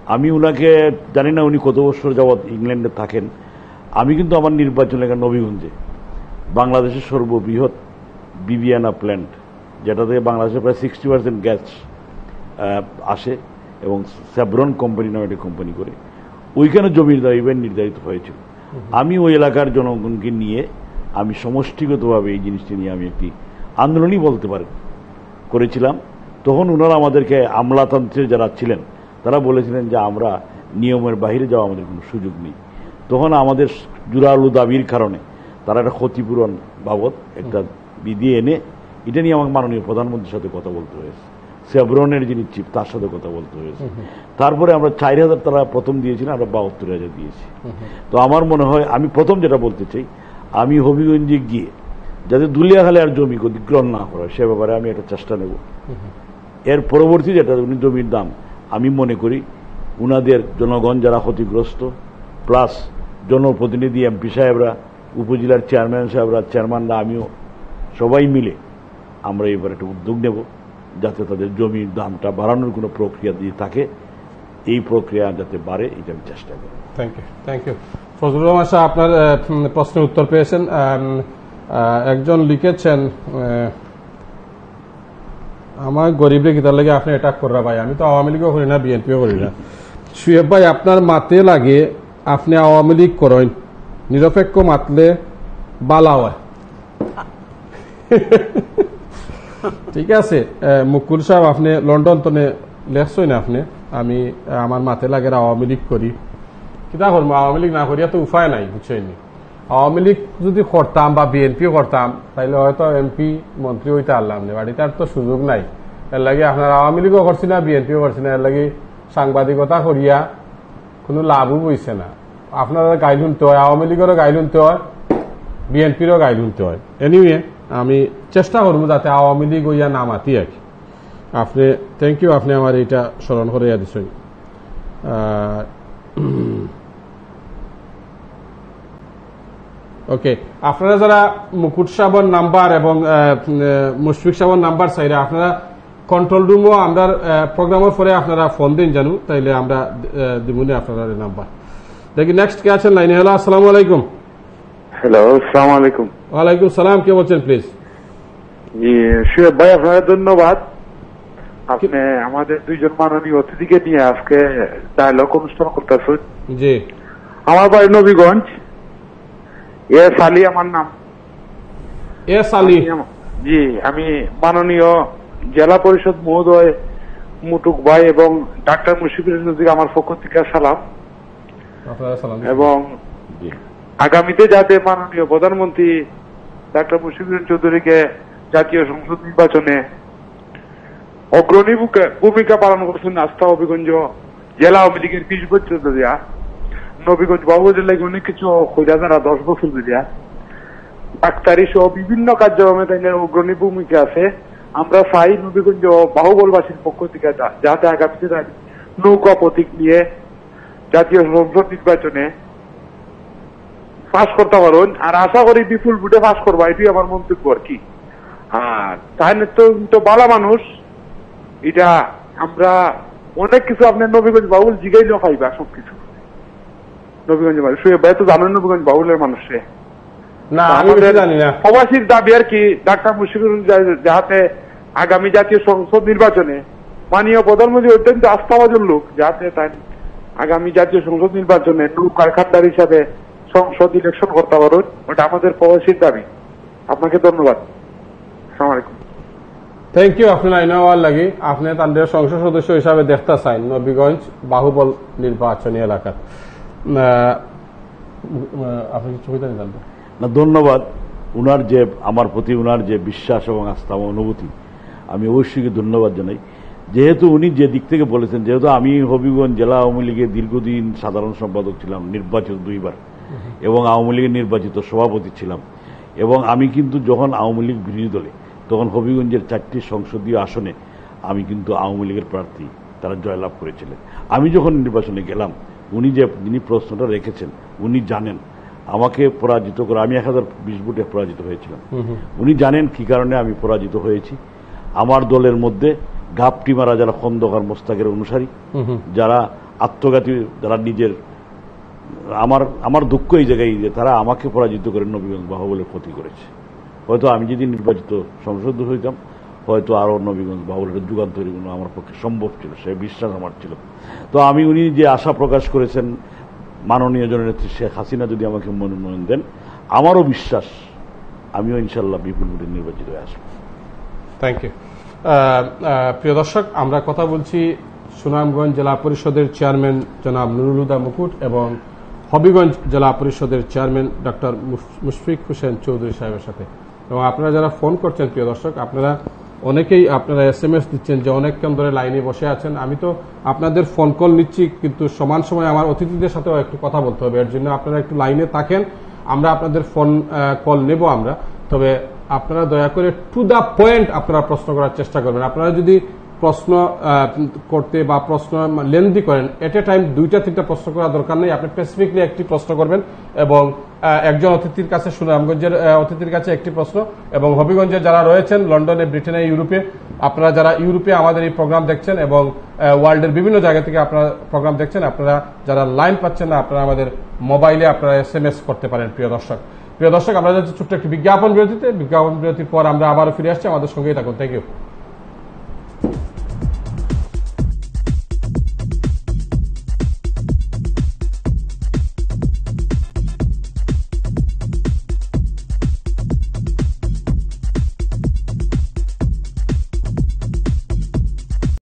আমি উনাকে জানি না উনি কত বছর যাবৎ ইংল্যান্ডে থাকেন। আমি কিন্তু আমার নির্বাচন এলাকা নবীগঞ্জে। বাংলাদেশের সর্ববৃহৎ বিবিয়ানা প্ল্যান্ট যেটা থেকে বাংলাদেশের প্রায় সিক্সটি পার্সেন্ট গ্যাস আসে এবং স্যাব্রন কোম্পানি নামে একটা কোম্পানি করে। ওইখানে জমির দাম নির্ধারিত হয়েছিল। আমি ওই এলাকার জনগণকে নিয়ে আমি সমষ্টিগতভাবে এই জিনিসটি নিয়ে আমি একটি আন্দোলনই বলতে পারি। করেছিলাম। তখন ওনারা আমাদেরকে আমলাতন্ত্রের যারা ছিলেন তারা বলেছিলেন যে আমরা নিয়মের বাইরে যাওয়া আমাদের কোনো সুযোগ নেই। তখন আমাদের জোরালো দাবির কারণে তারা একটা ক্ষতিপূরণ বাবদ একটা বিধি এনে এটা নিয়ে আমাকে মাননীয় প্রধানমন্ত্রীর সাথে কথা বলতে হয়েছে। সেব্রনের যিনি চিফ তার সাথে কথা বলতে হয়েছে। তারপরে আমরা চার হাজার তারা প্রথম দিয়েছিলাম আমরা বাহাত্তর হাজার দিয়েছি। তো আমার মনে হয় আমি প্রথম যেটা বলতে চাই আমি হবিগঞ্জে গিয়ে যাতে দুলিয়াখালে আর জমি অধিগ্রহণ না করা সে ব্যাপারে আমি একটা চেষ্টা নেব। এর পরবর্তী যেটা, উনি জমির দাম, আমি মনে করি উনাদের জনগণ যারা ক্ষতিগ্রস্ত, প্লাস জনপ্রতিনিধি এমপি সাহেবরা, উপজেলার চেয়ারম্যান সাহেবরা, চেয়ারম্যানরা, আমিও সবাই মিলে আমরা এবার একটা উদ্যোগ নেব, যাতে তাদের জমির দামটা বাড়ানোর কোনো প্রক্রিয়া দিয়ে থাকে, এই প্রক্রিয়া যাতে বাড়ে, এটা আমি চেষ্টা করি thank you thank you Fazlur Rahman Shah আপনার প্রশ্নের উত্তর পেয়েছেন একজন লিখেছেন আমার গরিব কিতার লাগে আপনি এটা করা ভাই, আমি তো আওয়ামী লীগও করি না, বিএনপিও করি না। সুয়েব ভাই, আপনার মাতে লাগে, আপনি আওয়ামী লীগ করেন, নিরপেক্ষ মাতলে বালা হয়। ঠিক আছে মুকুল সাহেব, আপনি লন্ডন তো লেখছই না আপনি, আমি, আমার মাতে লাগে আওয়ামী লীগ করি। কিতা করব আওয়ামী লীগ না করিয়া তো উপায় নাই বুঝছেন আওয়ামী লীগ যদি করতাম বা বিএনপি করতাম তাইলে হয়তো এমপি মন্ত্রী হইতে আনলাম না বাড়িতে আর তো সুযোগ নাই। এর লাগে আপনার আওয়ামী লীগও করছি না, বিএনপিও করছি না এর লাগে সাংবাদিকতা করিয়া কোনো লাভও বইছে না। আপনারা গাইড শুনতে হয়, আওয়ামী লীগেরও গাইড শুনতে হয় বিএনপিরও গাইড শুনতে হয়। এনিওয়ে আমি চেষ্টা করব যাতে আওয়ামী লীগ হইয়া নামাতি আর কি। আপনি থ্যাংক ইউ আপনি আমার এইটা স্মরণ করে দিচ্ছেন ওকে আপনারা যারা মুকুট সাবন নাম্বার এবং মুশফিক সাবন নাম্বার চাইলে আপনারা কন্ট্রোল রুমও আমরা প্রোগ্রামের পরে আপনারা ফোন দিন জানু তাইলে আমরা দিবনি আপনারা নাম্বার। দেখি নেক্সট কে আছেন লাইনে? হ্যালো আসসালামু আলাইকুম। হ্যালো আসসালামু আলাইকুম। ওয়ালাইকুম সালাম কে বলছেন প্লিজ শুয়েব ভাই আপনাকে ধন্যবাদ। আপনি আমাদের দুইজন মাননীয় অতিথিকে নিয়ে আজকে ডায়লগ অনুষ্ঠান করতেছেন। জি। আমার বাড়ি নবীগঞ্জ। এস আলী আমার নাম। এস আলী জি আমি মাননীয় জেলা পরিষদ মহোদয় মুটুক ভাই এবং ডাক্তার মুশিফুর নদীকে আমার পক্ষ থেকে সালাম। এবং আগামীতে যাতে মাননীয় প্রধানমন্ত্রী ডাক্তার মুশিফুর চৌধুরীকে জাতীয় সংসদ নির্বাচনে অগ্রণী ভূমিকা- পালন করছেন আস্থা অভিগঞ্জ জেলা আওয়ামী লীগের বছর দিয়া। নবীগঞ্জ বাবু জেলায় অনেক কিছু খোঁজা যারা দশ বছর দিয়া ডাক্তারি সহ বিভিন্ন কার্যক্রমে তাইলে অগ্রণী ভূমিকা আছে। আমরা চাই নবীগঞ্জ বাহুবলবাসীর পক্ষ থেকে যাতে আগামীতে নৌকা প্রতীক নিয়ে, জাতীয় সংসদ নির্বাচনে পাস করতে পারুন। আর আশা করি বিপুল ভোটে পাস করব, এটাই আমার মন্তব্য আর কি। আর তাহলে তো বালা মানুষ। এটা আমরা অনেক কিছু আপনার নবীগঞ্জ বাউল জিগাইলেও পাইবা সবকিছু। নবীগঞ্জ বাউল শুয়ে তো জানেন নবীগঞ্জ বাউলের মানুষে। না আমি জানি না। প্রবাসীর দাবি আর কি ডাক্তার মুশিকুর যাহাতে আগামী জাতীয় সংসদ নির্বাচনে মাননীয় প্রধানমন্ত্রী অত্যন্ত আস্থাভাজন লোক যাতে তাই আগামী জাতীয় সংসদ নির্বাচনে হিসাবে সংসদ ইলেকশন করতে পারুন ওটা আমাদের প্রবাসীর দাবি। আপনাকে ধন্যবাদ। আলাইকুম। থ্যাংক ইউ আপনি হওয়ার লাগি। আপনি তাদের সংসদ সদস্য হিসাবে দেখতে চান নবীগঞ্জ বাহুবল নির্বাচনী এলাকাত না, ধন্যবাদ। উনার যে, আমার প্রতি উনার যে বিশ্বাস এবং আস্থা এবং অনুভূতি, আমি অবশ্যই ধন্যবাদ জানাই। যেহেতু উনি যে দিক থেকে বলেছেন, যেহেতু আমি হবিগঞ্জ জেলা আওয়ামী লীগের দীর্ঘদিন সাধারণ সম্পাদক ছিলাম, নির্বাচিত দুইবার, এবং আওয়ামী লীগের নির্বাচিত সভাপতি ছিলাম, এবং আমি কিন্তু যখন আওয়ামী লীগ বিরোধী দলে, তখন হবিগঞ্জের চারটি সংসদীয় আসনে আমি কিন্তু আওয়ামী লীগের প্রার্থী, তারা জয়লাভ করেছিলেন। আমি যখন নির্বাচনে গেলাম উনি যে যিনি প্রশ্নটা রেখেছেন উনি জানেন। আমাকে পরাজিত করে আমি এক হাজার বিশ ভোটে পরাজিত হয়েছিলাম। উনি জানেন কি কারণে আমি পরাজিত হয়েছি। আমার দলের মধ্যে গাপটি মারা যারা খন্দকার মোস্তাকের অনুসারী যারা আত্মঘাতী যারা নিজের আমার আমার দুঃখ এই জায়গায় যে তারা আমাকে পরাজিত করে নবীগঞ্জ বাহুবলের ক্ষতি করেছে। হয়তো আমি যদি নির্বাচিত সংসদ হইতাম হয়তো আরও নবীগঞ্জ বাহুবলের যুগান তৈরি করা আমার পক্ষে সম্ভব ছিল, সে বিশ্বাস আমার ছিল। তো আমি, উনি যে আশা প্রকাশ করেছেন মাননীয় জননেত্রী শেখ হাসিনা যদি আমাকে মনোনয়ন দেন, আমারও বিশ্বাস, আমিও ইনশাল্লাহ বিপুল ভোটে নির্বাচিত হয়ে আসব। থ্যাংক ইউ প্রিয় দর্শক, আমরা কথা বলছি সুনামগঞ্জ জেলা পরিষদের চেয়ারম্যান জনাব নুরুলুদা মুকুট এবং হবিগঞ্জ জেলা পরিষদের চেয়ারম্যান ডক্টর মুশফিক হোসেন চৌধুরী সাহেবের সাথে। এবং আপনারা যারা ফোন করছেন, প্রিয় দর্শক, আপনারা অনেকেই আপনারা এস এম এস দিচ্ছেন যে অনেকক্ষণ ধরে লাইনে বসে আছেন। আমি তো আপনাদের ফোন কল নিচ্ছি, কিন্তু সমান সময় আমার অতিথিদের সাথেও একটু কথা বলতে হবে। এর জন্য আপনারা একটু লাইনে থাকেন, আমরা আপনাদের ফোন কল নেব আমরা। তবে আপনারা দয়া করে টু দ্য পয়েন্ট আপনারা প্রশ্ন করার চেষ্টা করবেন। আপনারা যদি প্রশ্ন করতে বা প্রশ্ন লেন্দি করেন এট এ টাইম দুইটা, তিনটা প্রশ্ন করা দরকার নেই। আপনি স্পেসিফিকলি একটি প্রশ্ন করবেন এবং একজন অতিথির কাছে সুনামগঞ্জের অতিথির কাছে একটি প্রশ্ন এবং হবিগঞ্জে যারা রয়েছেন, লন্ডনে, ব্রিটেনে, ইউরোপে, আপনারা যারা ইউরোপে আমাদের এই প্রোগ্রাম দেখছেন এবং ওয়ার্ল্ডের বিভিন্ন জায়গা থেকে আপনারা প্রোগ্রাম দেখছেন, আপনারা যারা লাইন পাচ্ছেন না, আপনারা আমাদের মোবাইলে আপনারা এস এম এস করতে পারেন, প্রিয় দর্শক। প্রিয় দর্শক, আমরা যাচ্ছি ছোট্ট একটি বিজ্ঞাপন বিরতিতে। বিজ্ঞাপন বিরতির পর আমরা আবারও ফিরে আসছি। আমাদের সঙ্গেই থাকুন। Thank you